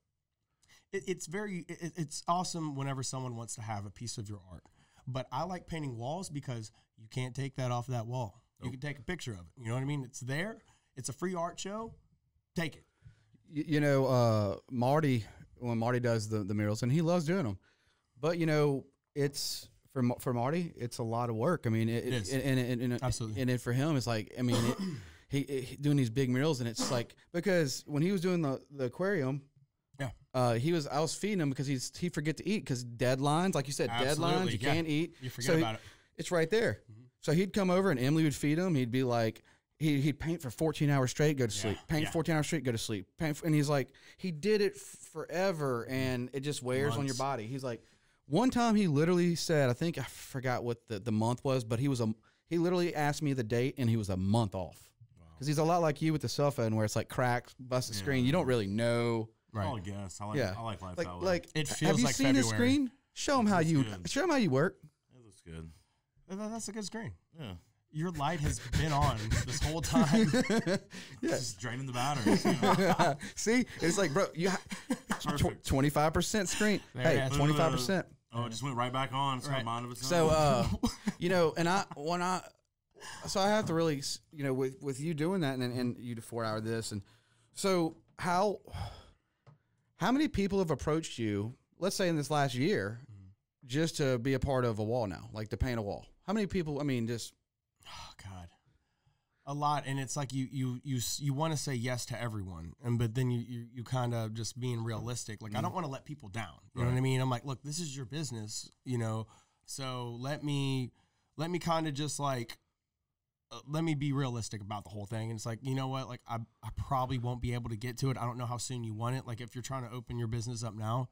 it, it's very it, it's awesome whenever someone wants to have a piece of your art. But I like painting walls because you can't take that off that wall. You can take a picture of it. You know what I mean? It's there. It's a free art show. Take it. You, you know, uh, Marty when Marty does the the murals, and he loves doing them. But you know, it's for for Marty, it's a lot of work. I mean, it, It is. and and, and, and, Absolutely. and it for him, it's like I mean, it, he, he doing these big murals, and it's like because when he was doing the the aquarium. Yeah. Uh, he was. I was feeding him because he's he forget to eat because deadlines, like you said, deadlines. You yeah. can't eat. You forget So he- about it. It's right there. So he'd come over and Emily would feed him. He'd be like, he, he'd paint for 14 hours straight, go to sleep. Paint yeah. 14 hours straight, go to sleep. Paint, and he's like, he did it f- forever and it just wears on your body. He's like, one time he literally said, I think I forgot what the, the month was, but he was a, he literally asked me the date and he was a month off. Because he's a lot like you with the cell phone where it's like cracked, busted screen. You don't really know. Right. I'll guess. I like, Yeah. I like life Like, that way. like It have you like seen his screen? Show him how you, good. show him how you work. it looks good. That's a good screen. Yeah. Your light has been on this whole time. Just draining the batteries. You know? See, it's like, bro, you twenty five percent screen. There Hey, twenty five percent. Oh, it just went right back on. It's got Right. mind of its So, uh, you know, and I when I, so I have to really, you know, with with you doing that, and and you do four hour this, and so how, how many people have approached you? Let's say in this last year, just to be a part of a wall now, like to paint a wall. How many people? I mean, just Oh God, a lot, and it's like you you you you want to say yes to everyone, and but then you you, you kind of just being realistic. Like I don't want to let people down. You know what I mean? I'm like, look, this is your business, you know. So let me let me kind of just like uh, let me be realistic about the whole thing. And it's like, you know what? Like I I probably won't be able to get to it. I don't know how soon you want it. Like if you're trying to open your business up now,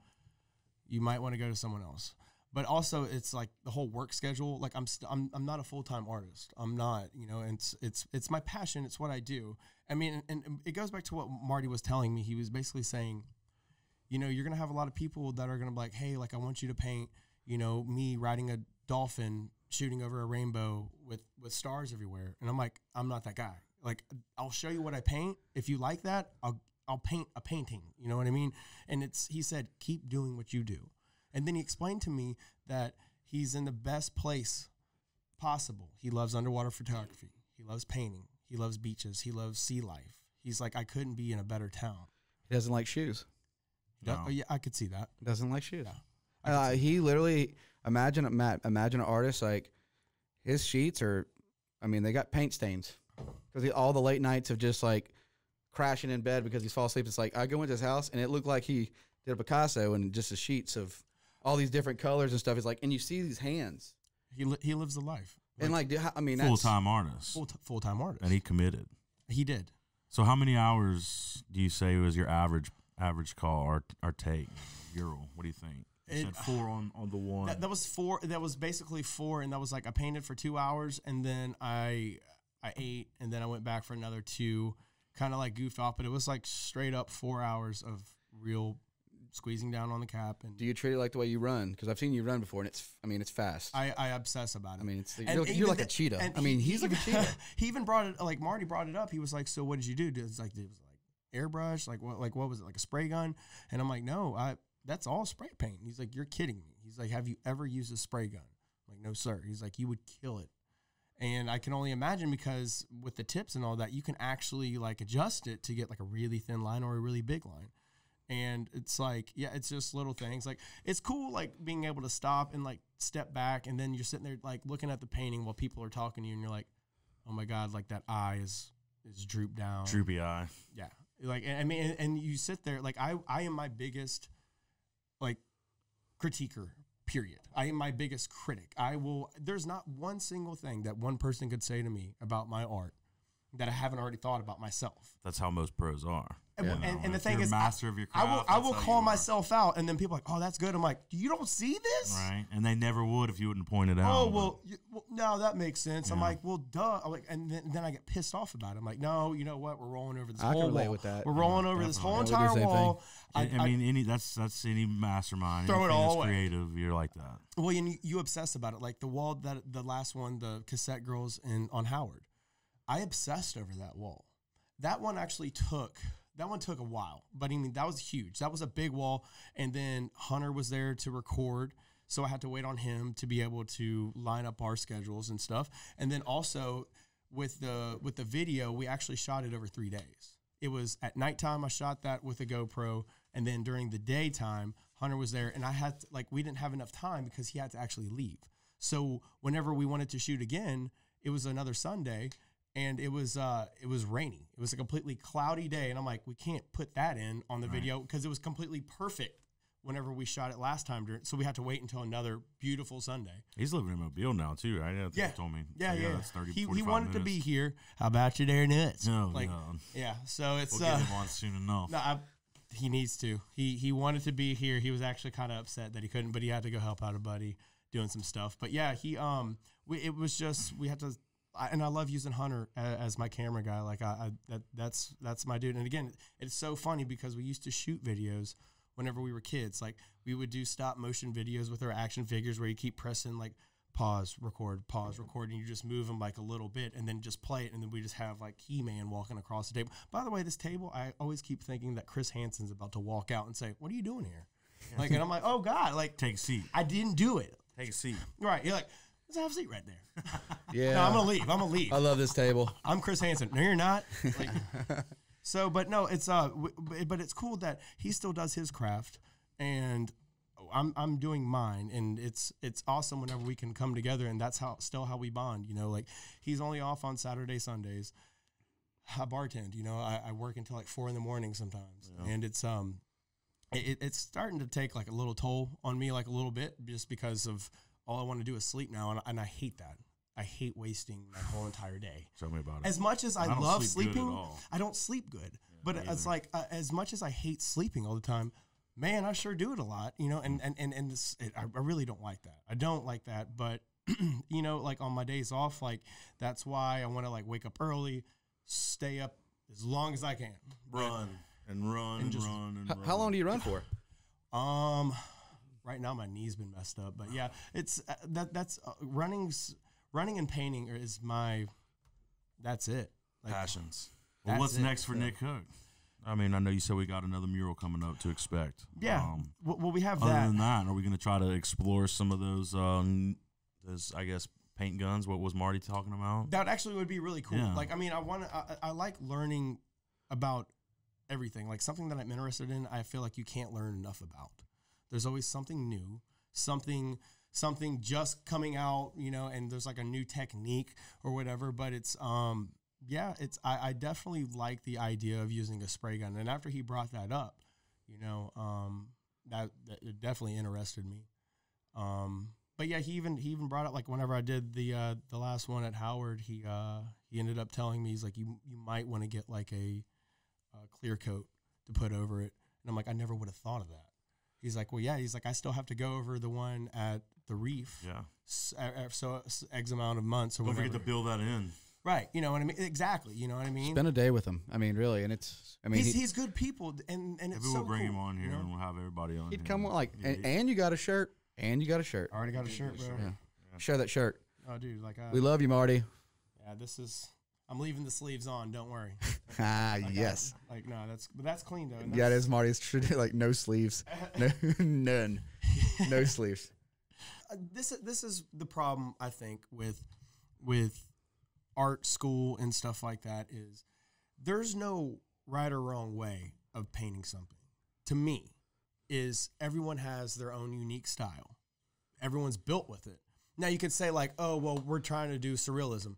you might want to go to someone else. But also, it's like the whole work schedule. Like I'm, st- I'm, I'm not a full time artist. I'm not, you know. And it's, it's, it's my passion. It's what I do. I mean, and, and it goes back to what Marty was telling me. He was basically saying, you know, you're gonna have a lot of people that are gonna be like, hey, like I want you to paint, you know, me riding a dolphin shooting over a rainbow with with stars everywhere. And I'm like, I'm not that guy. Like I'll show you what I paint. If you like that, I'll I'll paint a painting. You know what I mean? And it's he said, keep doing what you do. And then he explained to me that he's in the best place possible. He loves underwater photography. He loves painting. He loves beaches. He loves sea life. He's like, I couldn't be in a better town. he doesn't like shoes. No. oh, yeah, I could see that. Doesn't like shoes. Could Uh, he literally imagine a Matt, imagine an artist like his sheets are. I mean, they got paint stains because all the late nights of just like crashing in bed because he's fall asleep. It's like I go into his house and it looked like he did a Picasso and just the sheets of all these different colors and stuff. It's like, and you see these hands He li- he lives the life. and like, I mean, full time artist. full t- full time artist. And he committed. he did. So how many hours do you say was your average average call or or take? Euro. What do you think? You It- said four on, on the one. That, that was four. That was basically four, and that was like I painted for two hours, and then I I ate, and then I went back for another two, kind of like goofed off, but it was like straight up four hours of real squeezing down on the cap, and Do you treat it like the way you run? Because I've seen you run before, and it's. I mean, it's fast. I, I, obsess about it. I mean, it's. And You're, like- you're like a cheetah. I mean, he- he's he like a cheetah. he even brought it like Marty brought it up. He was like, "So what did you do?" It's like it was like airbrush, like what, like what was it, like a spray gun? And I'm like, "No, I that's all spray paint." He's like, "You're kidding me." He's like, "Have you ever used a spray gun?" I'm like, "No, sir." He's like, "You would kill it." And I can only imagine because with the tips and all that, you can actually like adjust it to get like a really thin line or a really big line. And it's like, yeah, it's just little things. Like it's cool, like being able to stop and like step back, and then you're sitting there like looking at the painting while people are talking to you, and you're like, oh my god, like that eye is is drooped down. Droopy eye. Yeah, like I mean, and, and you sit there like I I am my biggest like critiquer. Period. I am my biggest critic. I will. There's not one single thing that one person could say to me about my art that I haven't already thought about myself. That's how most pros are. And, You and, know, and the thing you're is, master of your I will craft, I will call myself out, and then people are like, "Oh, that's good." I'm like, "You don't see this?" right, and they never would if you wouldn't point it oh, out. Oh well, you, well, no, that makes sense. I'm like, well, duh. I'm like, and then, then I get pissed off about it. I'm like, no, you know what? We're rolling over this I can whole relate wall. with that. We're rolling over this whole definitely. Yeah, we do entire wall. I, I, I mean, any that's that's any mastermind. Throw it anything all that's away. creative. You're like that. well, and you, you obsess about it. Like the wall that the last one, the cassette girls in on Howard. I obsessed over that wall. That one actually took. That one took a while, but I mean that was huge. That was a big wall, and then Hunter was there to record, so I had to wait on him to be able to line up our schedules and stuff. And then also with the with the video, we actually shot it over three days. It was at nighttime. I shot that with a GoPro, and then during the daytime, Hunter was there, and I had to, like we didn't have enough time because he had to actually leave. So whenever we wanted to shoot again, it was another Sunday, and it was uh it was rainy. It was a completely cloudy day, and I'm like, we can't put that in on the video because it was completely perfect whenever we shot it last time. During, so we had to wait until another beautiful Sunday. He's living in Mobile now too, right? I think Yeah. he told me. Yeah, yeah. that's 30, he he 45 wanted to be here. How about you there, nuts? No, like no. yeah. So it's We'll uh, get him on soon enough. no, I, he needs to. He he wanted to be here. He was actually kind of upset that he couldn't, but he had to go help out a buddy doing some stuff. But yeah, he um, we, it was just we had to. I, and I love using Hunter as, as my camera guy. Like I, I that that's that's my dude. And again, it's so funny because we used to shoot videos whenever we were kids. Like we would do stop motion videos with our action figures where you keep pressing like pause, record, pause, record, and you just move them like a little bit and then just play it. And then we just have like He Man walking across the table. By the way, this table, I always keep thinking that Chris Hansen's about to walk out and say, What are you doing here? Like, and I'm like, Oh God, like, Take a seat. I didn't do it. Take a seat. Right. You're like, Let's have a seat right there. Yeah. No, I'm going to leave. I'm going to leave. I love this table. I'm Chris Hansen. No, you're not. Like, so, but no, it's uh, w- b- but it's cool that he still does his craft, and I'm I'm doing mine, and it's it's awesome whenever we can come together, and that's how still how we bond. You know, like he's only off on Saturday, Sundays. I bartend. You know, I, I work until like four in the morning sometimes, and it's um, it, it's starting to take like a little toll on me, like a little bit, just because of all I want to do is sleep now, and, and I hate that. I hate wasting my whole entire day. Tell me about it. As much as I, I don't love sleep good at sleeping, all. I don't sleep good. but it's either. like uh, as much as I hate sleeping all the time, man, I sure do it a lot. You know, and and and and this, it, I, I really don't like that. I don't like that. But you know, like on my days off, like that's why I want to like wake up early, stay up as long as I can. run and run and, just- run and How, run. how long do you run for? Um, right now my knee's been messed up, but yeah, it's uh, that that's uh, running's running and painting is my. That's it. Like, passions? Well, what's it, next for so. Nick Cook? I mean, I know you said we got another mural coming up to expect. Yeah. Um, well, we have other that. than that, are we going to try to explore some of those, um, those I guess, paint guns? What was Marty talking about? That actually would be really cool. Yeah. Like, I mean, I want to. I, I like learning about everything. Like something that I'm interested in, I feel like you can't learn enough about. There's always something new, something something just coming out, you know, and there's like a new technique or whatever. But it's um yeah, it's I, I definitely like the idea of using a spray gun. And after he brought that up, you know, um that, that it definitely interested me. Um but yeah, he even he even brought up like whenever I did the uh the last one at Howard, he uh he ended up telling me he's like you you might want to get like a, uh clear coat to put over it. And I'm like I never would have thought of that. He's like, well, yeah. He's like, I still have to go over the one at the reef. Yeah. S- uh, uh, so X amount of months or Don't whatever. forget to build that in. right. You know what I mean? Exactly. You know what I mean? Spend a day with him. I mean, really, and it's. I mean, he's, he, he's good people, and and it's Maybe so we'll bring cool, him on you here know? and we'll have everybody on. he'd here. come on like, Yeah, and, and you got a shirt, and you got a shirt. I already got a shirt, bro. Yeah. Share that shirt. Oh, dude, like, uh, We love you, Marty. yeah, this is. I'm leaving the sleeves on. Don't worry. ah, Like, I- yes. like no, that's but that's clean though. and Yeah, it is that's- Marty's tr- like no sleeves, no, none, no sleeves. uh, this is this is the problem I think with with art school and stuff like that is there's no right or wrong way of painting something. To me, is everyone has their own unique style. Everyone's built with it. Now you could say like, oh well, we're trying to do surrealism.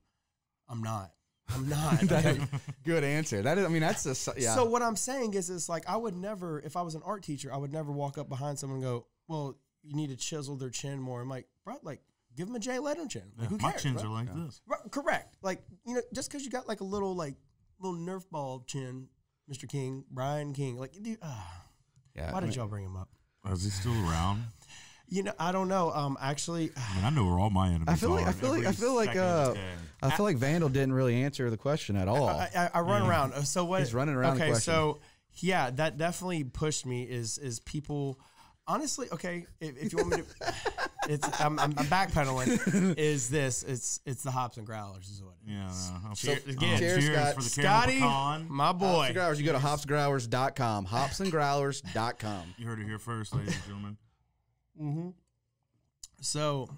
I'm not. I'm not. okay? Good answer. That is, I mean, that's a s- yeah. So what I'm saying is, it's like I would never, if I was an art teacher, I would never walk up behind someone and go, "Well, you need to chisel their chin more." I'm like, bro, like give them a Jay Leno chin. Like, Yeah, who my cares, chins bro? are like this. Right, correct. Like you know, just because you got like a little like little Nerf ball chin, Mr. King, Brian King, like dude, ah, yeah, why I did mean, y'all bring him up? Is he still around? You know, I don't know. Um, actually, I mean, I know where all my enemies I feel like I feel like I feel like uh. I feel like Vandal didn't really answer the question at all. I, I, I run Yeah. around. Uh, So what? He's running around Okay, question. so yeah, that definitely pushed me. Is is people? Honestly, okay. If, if you want me to, it's I'm, I'm, I'm backpedaling. Is this? It's it's the hops and growlers. Is what. It is. Yeah, no. So, Cheers- again, cheers, cheers Scott. for the caramel Scotty, pecan. my Hops boy. and Growlers, you go to hopsandgrowlers.com. Hopsandgrowlers.com. You heard it here first, ladies and gentlemen. Mm-hmm. So,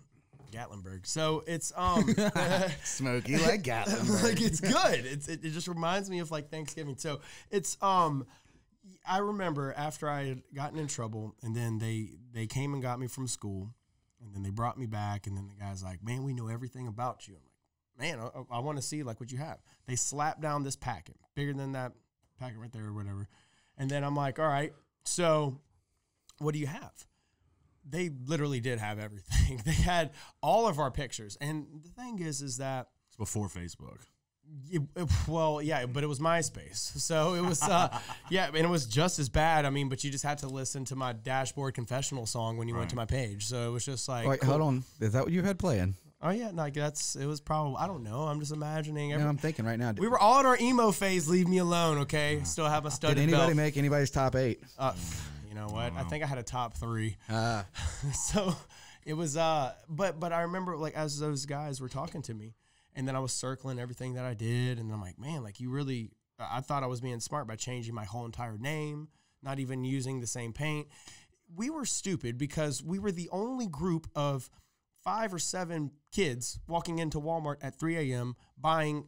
Gatlinburg. So it's um. Smoky like Gatlinburg. like it's good. It's it, it just reminds me of like Thanksgiving. So it's um I remember after I had gotten in trouble and then they they came and got me from school and then they brought me back and then the guy's like, "Man, we know everything about you." I'm like, "Man, I, I want to see like what you have." They slapped down this packet, bigger than that packet right there or whatever. And then I'm like, "All right, so what do you have?" They literally did have everything. They had all of our pictures. And the thing is is that It's before Facebook. it- it- well, yeah, but it was MySpace, so it was, uh, yeah, and it was just as bad. I mean, but you just had to listen to my dashboard confessional song when you went to my page, so it was just like, Wait, cool. hold on. Is that what you had playing? oh yeah, like that's it was probably I don't know. I'm just imagining. Yeah, Every, I'm thinking right now. we were all in our emo phase. Leave me alone, okay? Still have my Did anybody belt. make anybody's top eight? uh, you know what? I think I had a top three. Uh, so it was uh but but I remember like as those guys were talking to me and then I was circling everything that I did and I'm like, man, like you really I thought I was being smart by changing my whole entire name, not even using the same paint. We were stupid because we were the only group of five or seven kids walking into Walmart at 3 a.m. buying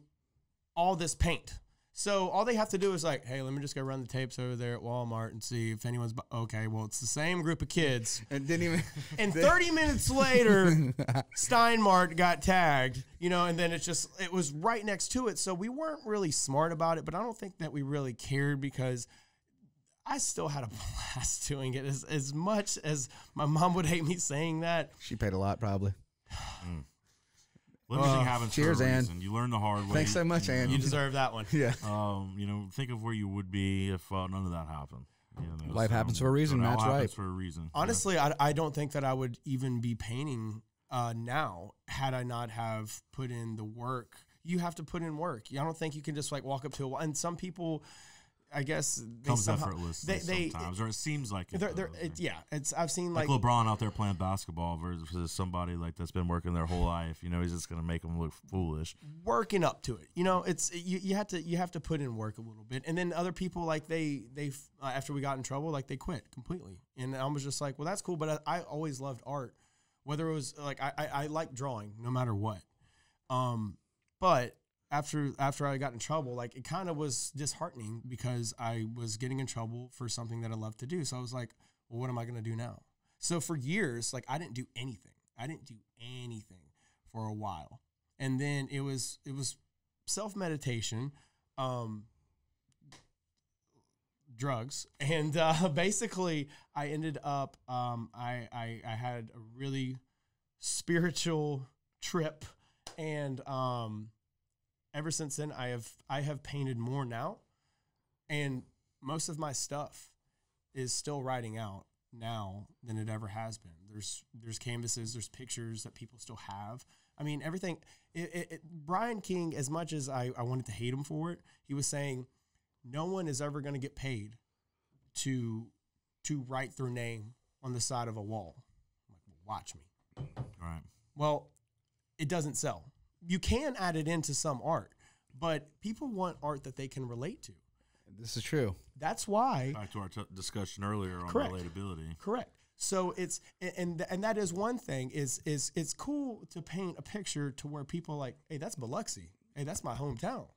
all this paint. So all they have to do is like, hey, let me just go run the tapes over there at Walmart and see if anyone's bu- okay. Well, it's the same group of kids. and didn't even. And 30 minutes later, Steinmart got tagged, you know, and then it's just, it was right next to it. So we weren't really smart about it, but I don't think that we really cared because I still had a blast doing it as, as much as my mom would hate me saying that. She paid a lot, probably. Mm. Well, everything Uh, happens cheers, for a Ann. reason. You learn the hard way. Thanks so much, you Ann. You deserve that one. Yeah. Um, you know, think of where you would be if uh, none of that happened. You know, Life happens for a reason, it all right. For a reason. Honestly, I, I don't think that I would even be painting uh, now had I not have put in the work. You have to put in work. I don't think you can just like walk up to a wall. And some people, I guess, they comes somehow, effortless They, they, sometimes, or it seems like it. they're, they're, it, yeah. It's I've seen Like, like, LeBron out there playing basketball versus somebody like that's been working their whole life. You know, he's just gonna make them look foolish. working up to it. You know, it's you, you have to you have to put in work a little bit, and then other people like they they uh, after we got in trouble, like they quit completely, and I was just like, well, that's cool, but I, I always loved art, whether it was like I I, I like drawing no matter what, um, but after after I got in trouble, like it kind of was disheartening because I was getting in trouble for something that I love to do. So I was like, well, what am I gonna do now? So for years, like I didn't do anything. I didn't do anything for a while and then it was it was self meditation um drugs and uh basically i ended up um i i, I had a really spiritual trip and um ever since then i have i have painted more now and most of my stuff is still writing out now than it ever has been there's there's canvases there's pictures that people still have I mean, everything. It, it, it, Brian King, as much as I, I wanted to hate him for it, he was saying no one is ever going to get paid to to write their name on the side of a wall. I'm like, well, watch me. Right. Well, it doesn't sell. You can add it into some art, but people want art that they can relate to. This is true. That's why Back to our t- discussion earlier on Correct. relatability. Correct. So it's and and that is one thing is is it's cool to paint a picture to where people are like, hey, that's Biloxi. Hey, that's my hometown.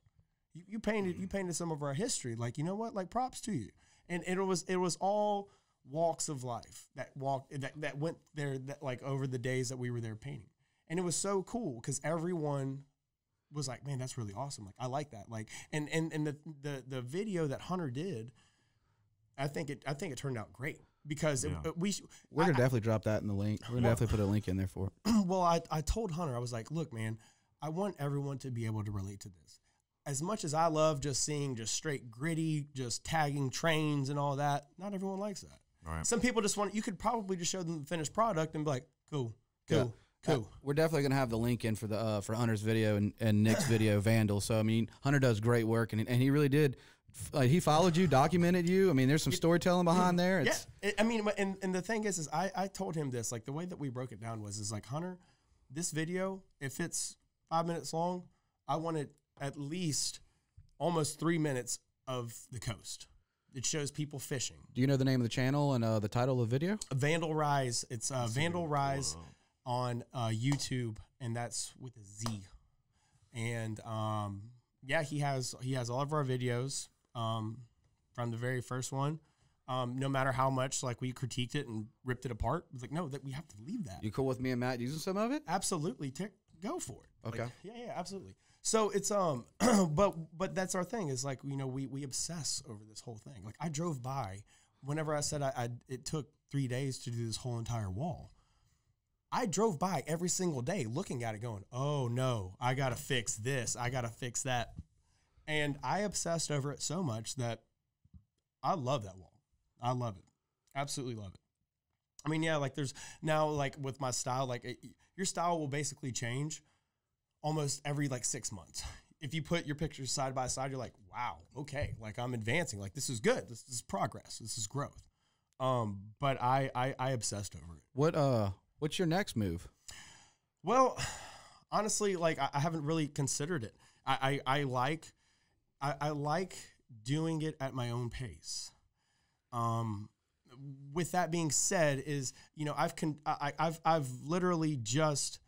You, you painted you mm-hmm. painted some of our history. Like you know what? Like props to you. And it was it was all walks of life that walk that that went there that like over the days that we were there painting. And it was so cool because everyone was like, man, that's really awesome. Like I like that. Like and and and the the the video that Hunter did, I think it I think it turned out great because Yeah. it- we sh- We're gonna I- definitely drop that in the link. We're gonna Well- definitely put a link in there for it. well, I, I told Hunter, I was like, look, man, I want everyone to be able to relate to this. As much as I love just seeing just straight gritty, just tagging trains and all that, not everyone likes that. Right. Some people just want, you could probably just show them the finished product and be like, cool, cool, Yeah. Cool. Uh, we're definitely gonna have the link in for the uh, for Hunter's video and, and Nick's video, Vandal. So I mean, Hunter does great work, and and he really did. Uh, he followed you, documented you. I mean, there's some storytelling behind there. Yeah, It's, it- I mean, and, and the thing is, is I, I told him this, like the way that we broke it down was, is like Hunter, this video, if it's five minutes long, I wanted at least almost three minutes of the coast. It shows people fishing. Do you know the name of the channel and uh, the title of the video? Vandal Rise. It's uh, Vandal Rise on uh, YouTube, and that's with a Z. And um, yeah, he has he has all of our videos um, from the very first one. Um, no matter how much like we critiqued it and ripped it apart, it's like no, that we have to leave that. You cool with me and Matt using some of it? Absolutely, tick, go for it. Like, Okay. yeah, yeah, absolutely. So it's um, but but that's our thing is like you know we we obsess over this whole thing. Like I drove by, whenever I said I, I it took three days to do this whole entire wall. I drove by every single day looking at it, going, "Oh no, I gotta fix this. I gotta fix that," and I obsessed over it so much that I love that wall. I love it, absolutely love it. I mean, yeah, like there's now like with my style, like it, your style will basically change almost every like six months. If you put your pictures side by side, you're like, wow, okay, like I'm advancing. Like this is good. This, is progress. This is growth. Um, but I, I I obsessed over it. What uh, what's your next move? Well, honestly, like I, I haven't really considered it. I, I, I like I, I like doing it at my own pace. Um, with that being said, is you know I've con- I, I've I've literally just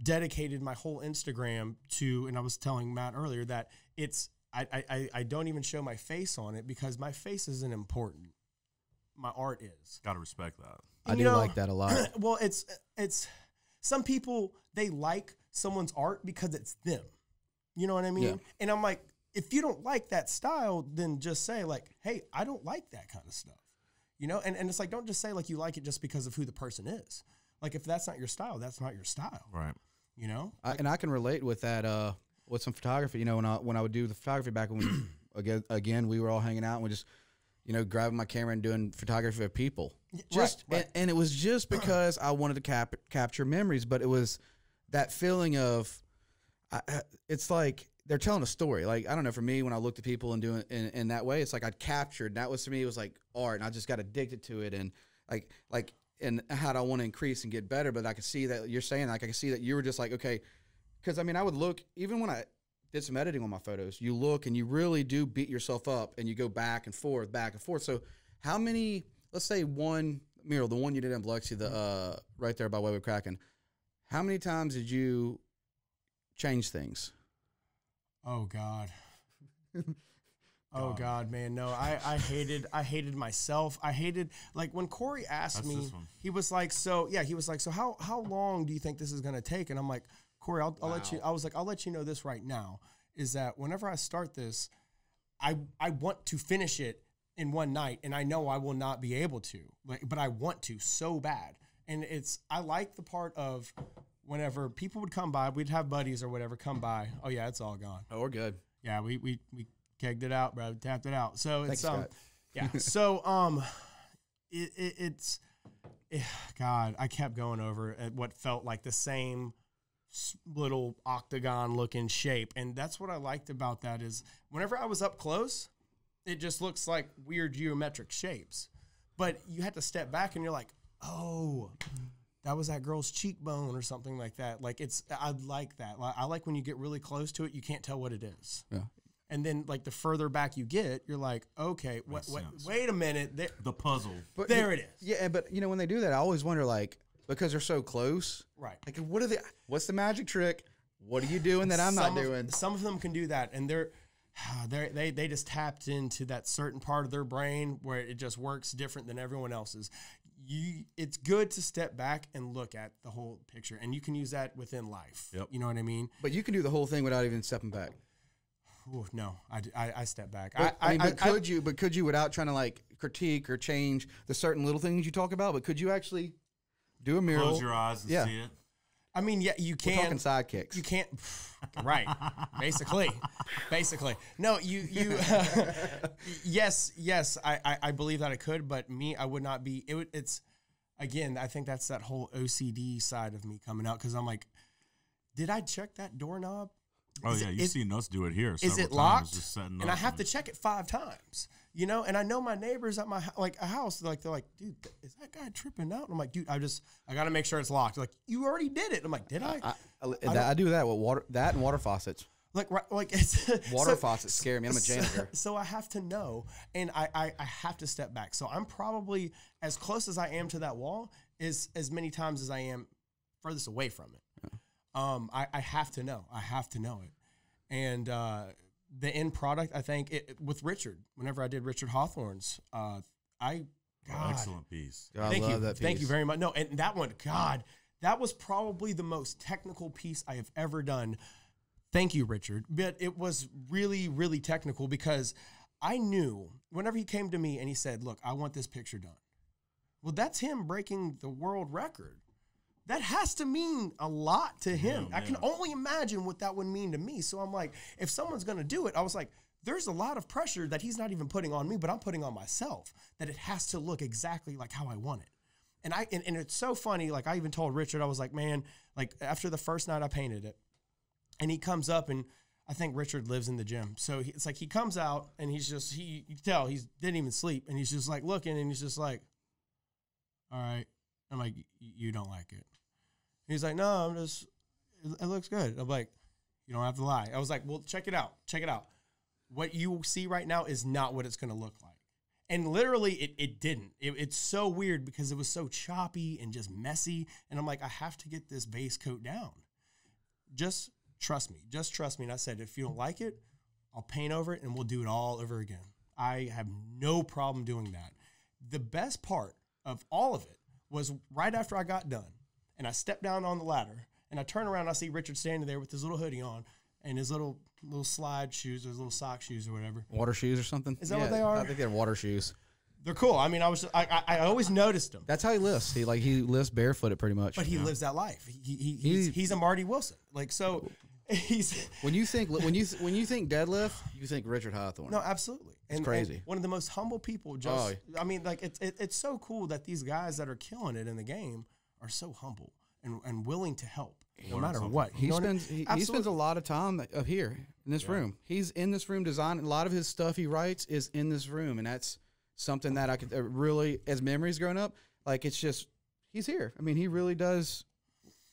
dedicated my whole Instagram to, and I was telling Matt earlier that it's I, I- I, I don't even show my face on it because my face isn't important. My art is. Got to respect that. I do know, like that a lot. well, it's it's some people they like someone's art because it's them. You know what I mean? Yeah. And I'm like, if you don't like that style, then just say like, hey, I don't like that kind of stuff. You know, and, and it's like don't just say like you like it just because of who the person is. Like if that's not your style, that's not your style. Right. You know? I, and I can relate with that uh, with some photography. You know, when I when I would do the photography back when we, again again we were all hanging out and we just you know grabbing my camera and doing photography of people. Just right. And, and it was just because I wanted to cap- capture memories, but it was that feeling of I, it's like they're telling a story. Like I don't know, for me, when I looked at people and doing in, in that way, it's like I'd captured. And That was for me, it was like art, and I just got addicted to it, and like like and how do I want to increase and get better? But I could see that you're saying like I could see that you were just like okay, because I mean I would look even when I did some editing on my photos, you look and you really do beat yourself up, and you go back and forth, back and forth. So how many? Let's say one mural, the one you did in Biloxi, the uh, right there by Wayward Kraken. How many times did you change things? Oh God. oh God, man. No, I, I hated I hated myself. I hated like when Corey asked That's me, he was like, so yeah, he was like, so how how long do you think this is gonna take? And I'm like, Corey, I'll, I'll let you I was like, I'll let you know this right now, is that whenever I start this, I I want to finish it in one night, and I know I will not be able to. Like, but I want to so bad. And it's I like the part of whenever people would come by, we'd have buddies or whatever come by. Oh yeah, it's all gone. Oh, we're good. Yeah, we we we kegged it out, bro. Tapped it out. So it's Thanks, um, Scott. yeah. So um, it, it it's, eh, God, I kept going over at what felt like the same little octagon looking shape. And that's what I liked about that is whenever I was up close, it just looks like weird geometric shapes. But you had to step back and you're like, oh, that was that girl's cheekbone or something like that. Like it's, I like that. Like, I like when you get really close to it, you can't tell what it is. Yeah. And then like the further back you get, you're like, okay, wait, Makes wait, wait a minute. There, The puzzle. But there you- it is. Yeah, but you know when they do that, I always wonder like because they're so close. Right. Like, what are the? What's the magic trick? What are you doing that I'm not some of- doing? some of them can do that, and they're they they they just tapped into that certain part of their brain where it just works different than everyone else's. You, it's good to step back and look at the whole picture, and you can use that within life. Yep. You know what I mean? But you can do the whole thing without even stepping back. Ooh, no, I, d- I- I step back. But, I, I, mean, I, but I- could you? But could you without trying to like critique or change the certain little things you talk about? But could you actually do a mural? Close your eyes and Yeah. see it. I mean, yeah, you We're can. talking sidekicks. You can't, right? Basically, basically, no. You, you. yes, yes. I, I, I believe that I could, but me, I would not be. It would. It's again. I think that's that whole OCD side of me coming out because I'm like, did I check that doorknob? Oh Is yeah, it- you've is- seen us do it here. Is several it times, locked? Just setting and I up have to check it five times. You know, and I know my neighbors at my like a house. Like they're like, dude, is that guy tripping out? And I'm like, dude, I just I got to make sure it's locked. Like you already did it. I'm like, did I? I, I, that- I do that with water. That and water faucets. like right, like it's Water so- faucets scare me. I'm a janitor. So, I have to know, and I, I I have to step back. So I'm probably as close as I am to that wall is as many times as I am furthest away from it. Um, I, I have to know. I have to know it, and uh, the end product. I think it, with Richard. Whenever I did Richard Hawthorne's, uh, I God, Excellent piece. I thank love you, that thank you very much. No, and that one, God, that was probably the most technical piece I have ever done. Thank you, Richard. But it was really, really technical because I knew whenever he came to me and he said, "Look, I want this picture done." Well, that's him breaking the world record. That has to mean a lot to oh, him. I can only imagine what that would mean to me. So I'm like, if someone's going to do it, I was like, there's a lot of pressure that he's not even putting on me, but I'm putting on myself that it has to look exactly like how I want it. And I and, and it's so funny. Like I even told Richard, I was like, man, like after the first night I painted it, and he comes up and I think Richard lives in the gym. So he, it's like he comes out and he's just he you can tell he didn't even sleep and he's just like looking and he's just like, all right. I'm like, you don't like it. He's like, no, I'm just it, looks good. I'm like, you don't have to lie. I was like, well, check it out. Check it out. What you see right now is not what it's going to look like. And literally, it, it didn't. It, it's so weird because it was so choppy and just messy. And I'm like, I have to get this base coat down. Just trust me. Just trust me. And I said, if you don't like it, I'll paint over it and we'll do it all over again. I have no problem doing that. The best part of all of it was right after I got done and I step down on the ladder and I turn around, I see Richard standing there with his little hoodie on and his little little slide shoes or his little sock shoes or whatever. Water shoes or something. Is that what they are? I think they're water shoes. They're cool. I mean, I was I, I, I always noticed them, That's how he lifts. He like he lifts barefooted pretty much. but he lives that life. He, he he's, He- he's a Marty Wilson. Like so, he's when you think when you when you think deadlift, you think Richard Hawthorne. no, absolutely. It's and crazy. one of the most humble people. Just Oh. I mean, like it's it, it's so cool that these guys that are killing it in the game are so humble and, and willing to help no matter something what. He You know what I- spends he, he spends a lot of time up here in this room. He's in this room designing a lot of his stuff he writes is in this room, and that's something that I could uh, really, as memories growing up, like it's just he's here. I mean, he really does.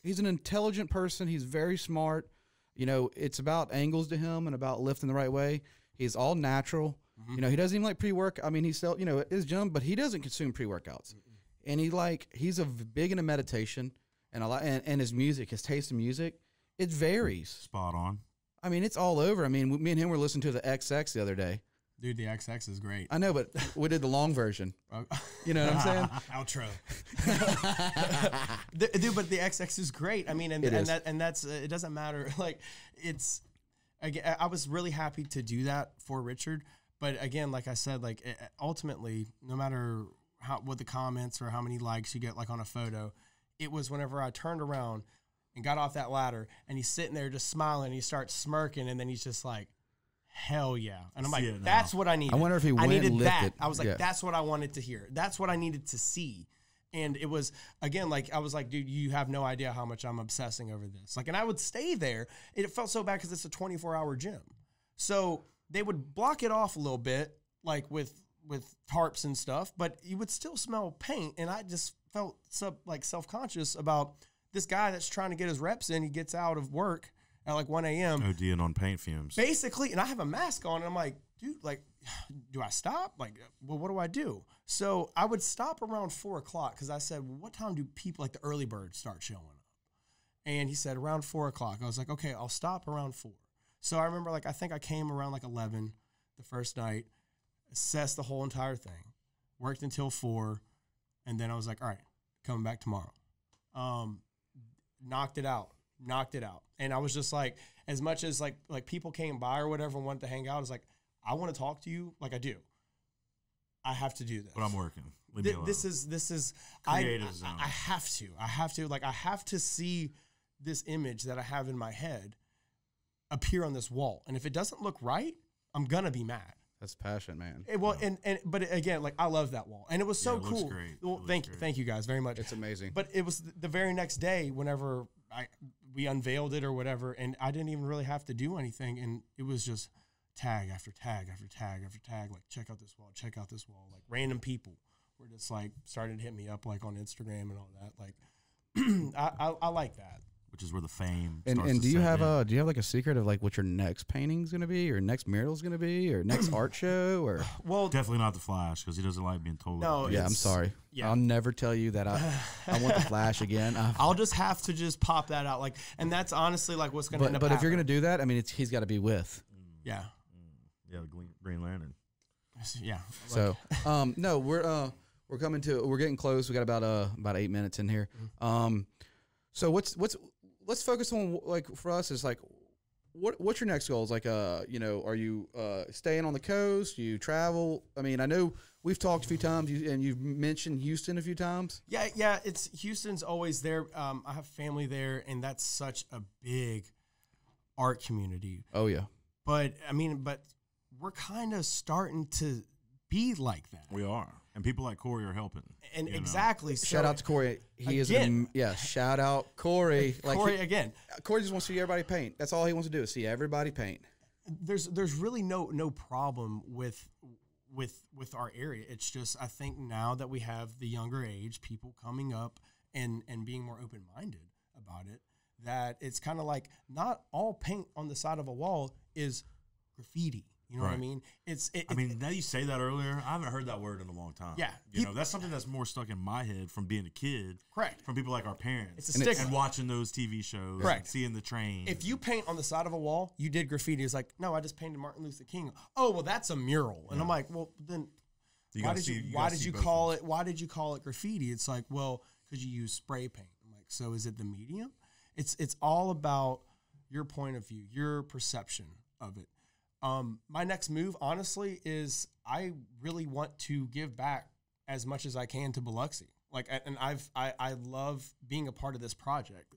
He's an intelligent person. He's very smart. You know, it's about angles to him and about lifting the right way. He's all natural. Mm-hmm. You know, he doesn't even like pre work. I mean, he's still, you know, his gym, but he doesn't consume pre workouts. And he like he's a big into meditation and a lot and, and his music, his taste in music, it varies. Spot on. I mean, it's all over. I mean, me and him were listening to the XX the other day. Dude, the XX is great. I know, but we did the long version. You know what I'm saying? Outro. Dude, but the XX is great. I mean, and, and that and that's uh, it doesn't matter. Like it's again, I was really happy to do that for Richard. But again, like I said, like ultimately, no matter how what the comments or how many likes you get, like on a photo, it was whenever I turned around and got off that ladder, and he's sitting there just smiling. And he starts smirking, and then he's just like. Hell yeah! And I'm See like, that's what I needed. I wonder if he I needed and that. lifted. I was like, Yeah. that's what I wanted to hear. That's what I needed to see. And it was again like I was like, dude, you have no idea how much I'm obsessing over this. Like, and I would stay there. It felt so bad because it's a 24 hour gym. So they would block it off a little bit, like with with tarps and stuff, but you would still smell paint. And I just felt sub, like self conscious about this guy that's trying to get his reps in. He gets out of work at like 1 a.m. ODing on paint fumes. Basically, and I have a mask on, and I'm like, dude, like, do I stop? Like, well, what do I do? So I would stop around four o'clock because I said, well, what time do people like the early birds start showing up? And he said around four o'clock. I was like, okay, I'll stop around four. So I remember, like, I think I came around like 11 the first night, assessed the whole entire thing, worked until four, and then I was like, all right, coming back tomorrow. Um, knocked it out, knocked it out. And I was just like, as much as like like people came by or whatever and wanted to hang out, I was like, I want to talk to you like I do. I have to do this. But I'm working. Leave Thi- me alone. this is this is I, Creative I, zone. I have to. I have to like I have to see this image that I have in my head appear on this wall. And if it doesn't look right, I'm gonna be mad. That's passion, man. Eh, well, and and but again, like I love that wall, and it was so Yeah, it looks cool. great. Well, looks thank great. thank you guys very much. It's amazing. But it was the very next day whenever I we unveiled it or whatever, and I didn't even really have to do anything, and it was just tag after tag after tag after tag. Like check out this wall, check out this wall. Like random people were just like starting to hit me up like on Instagram and all that. Like I, I I like that. Which is where the fame. And starts and to do you have in. a do you have like a secret of like what your next painting's gonna be, or next mural's gonna be, or next art show, or Well, Definitely not the Flash because he doesn't like being told. No, yeah. I'm sorry. yeah. I'll never tell you that I I want the flash again. I, I'll just have to just pop that out. Like, and that's honestly like what's gonna. end but up but if you're gonna do that, I mean, it's he's got to be with. yeah, yeah, the Green, Green Lantern. yeah. So um no, we're uh we're coming to we're getting close. We got about uh about eight minutes in here. Um, so what's what's let's focus on like for us is like what what's your next goals? Like uh you know are you uh staying on the coast? You travel? I mean I know we've talked a few times you, and you've mentioned Houston a few times. Yeah, yeah. It's Houston's always there. Um, I have family there, and that's such a big art community. Oh yeah. But I mean, but we're kind of starting to be like that. We are, and people like Corey are helping. And you know. exactly. Shout out to Corey. He is Again. an, yeah. Shout out Corey. Like Corey he- again. Corey just wants to see everybody paint. That's all he wants to do is see everybody paint. there's there's really no no problem with with with our area. It's just I think now that we have the younger age people coming up and and being more open minded about it, that it's kind of like not all paint on the side of a wall is graffiti. You know what I mean? It's it, I mean, now you say that earlier. I haven't heard that word in a long time. Yeah. you know, that's something that's more stuck in my head from being a kid, correct. from people like our parents, It's a And stigma. and watching those TV shows, Correct. seeing the train. if you paint on the side of a wall, you did graffiti. It's like, no, I just painted Martin Luther King. Oh, well, that's a mural. And I'm like, well, then you why did see- you, you why did you call of it why did you call it graffiti it's like well because you use spray paint i'm like so is it the medium it's it's all about your point of view your perception of it um my next move honestly is i really want to give back as much as i can to biloxi. Like and i've i i love being a part of this project.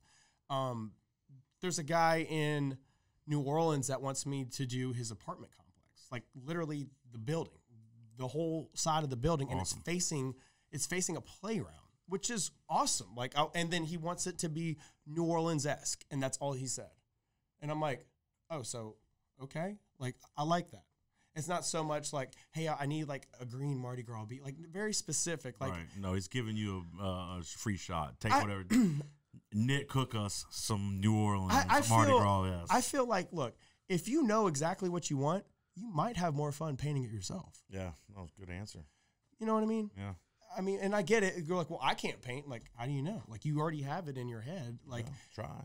Um there's a guy in new orleans that wants me to do his apartment complex like literally the building the whole side of the building and it's facing it's facing a playground which is awesome. Like i and then he wants it to be new orleans-esque and that's all he said. And i'm like oh so okay like i like that it's not so much like hey i I need like a green mardi gras beat like very specific like right? No, he's giving you a, uh, a free shot. Take I- whatever. Nick, cook us some New Orleans I, I Mardi feel, Gras. Yes. I feel like look if you know exactly what you want you might have more fun painting it yourself yeah, that was a good answer. you know what i mean Yeah, I mean, and I get it. You're like, well, I can't paint. Like, how do you know? Like, you already have it in your head. Like, yeah, try.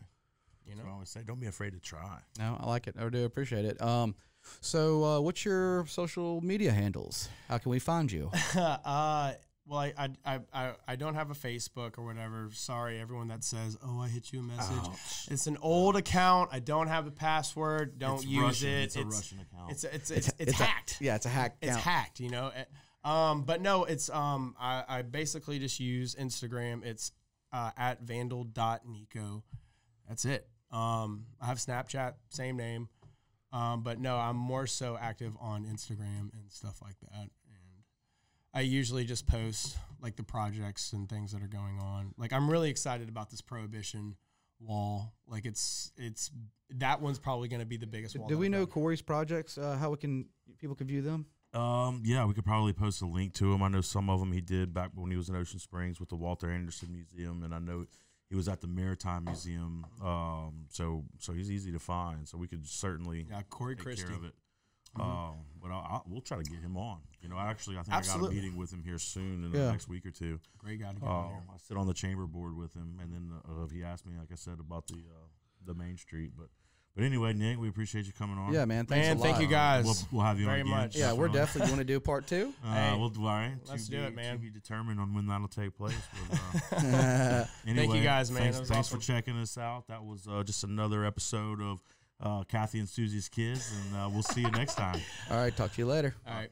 You That's know. what I always say. Don't be afraid to try. No, I like it. I do appreciate it. Um, so uh, what's your social media handles? How can we find you? uh, well, I, I, I, I, I don't have a Facebook or whatever. Sorry, everyone that says, "Oh, I hit you a message." Ouch. It's an old account. I don't have the password. Don't It's use Russian. it. It's a Russian account. It's it's it's, it's, a- hacked. yeah, it's a hack. it's account. hacked. You know. Um, but no, it's um, I, I basically just use Instagram. It's uh, at vandal.niko. That's it. Um, I have Snapchat, same name. Um, but no, I'm more so active on Instagram and stuff like that. And I usually just post like the projects and things that are going on. Like I'm really excited about this prohibition wall. Like it's it's that one's probably going to be the biggest wall. Do we I've know done. Corey's projects? Uh, how we can people can view them? Um, yeah, we could probably post a link to him. I know some of them he did back when he was in Ocean Springs with the Walter Anderson Museum, and I know he was at the Maritime Museum. Um, so so he's easy to find. So we could certainly Yeah, Corey take Christie. care of it. Mhm. Um, but I, I, we'll try to get him on. You know, actually, I think I got a meeting with him here soon in Yeah. the next week or two. Great guy to get on Um, here. I sit on the chamber board with him, and then uh, he asked me, like I said, about the uh, the Main Street. But but anyway, Nick, we appreciate you coming on. Yeah, man. Thanks Man, a thank you guys. We'll, we'll have you very on again. much. Yeah, we're definitely going to do part two. uh, Hey, we'll do all right. let's to do be, it, man. To be determined on when that'll take place. But, uh, All anyway, guys, man. Thanks, thanks awesome. for checking us out. That was uh, just another episode of uh, Kathy and Suzy's Kids, and uh, we'll see you next time. All right, talk to you later. All right.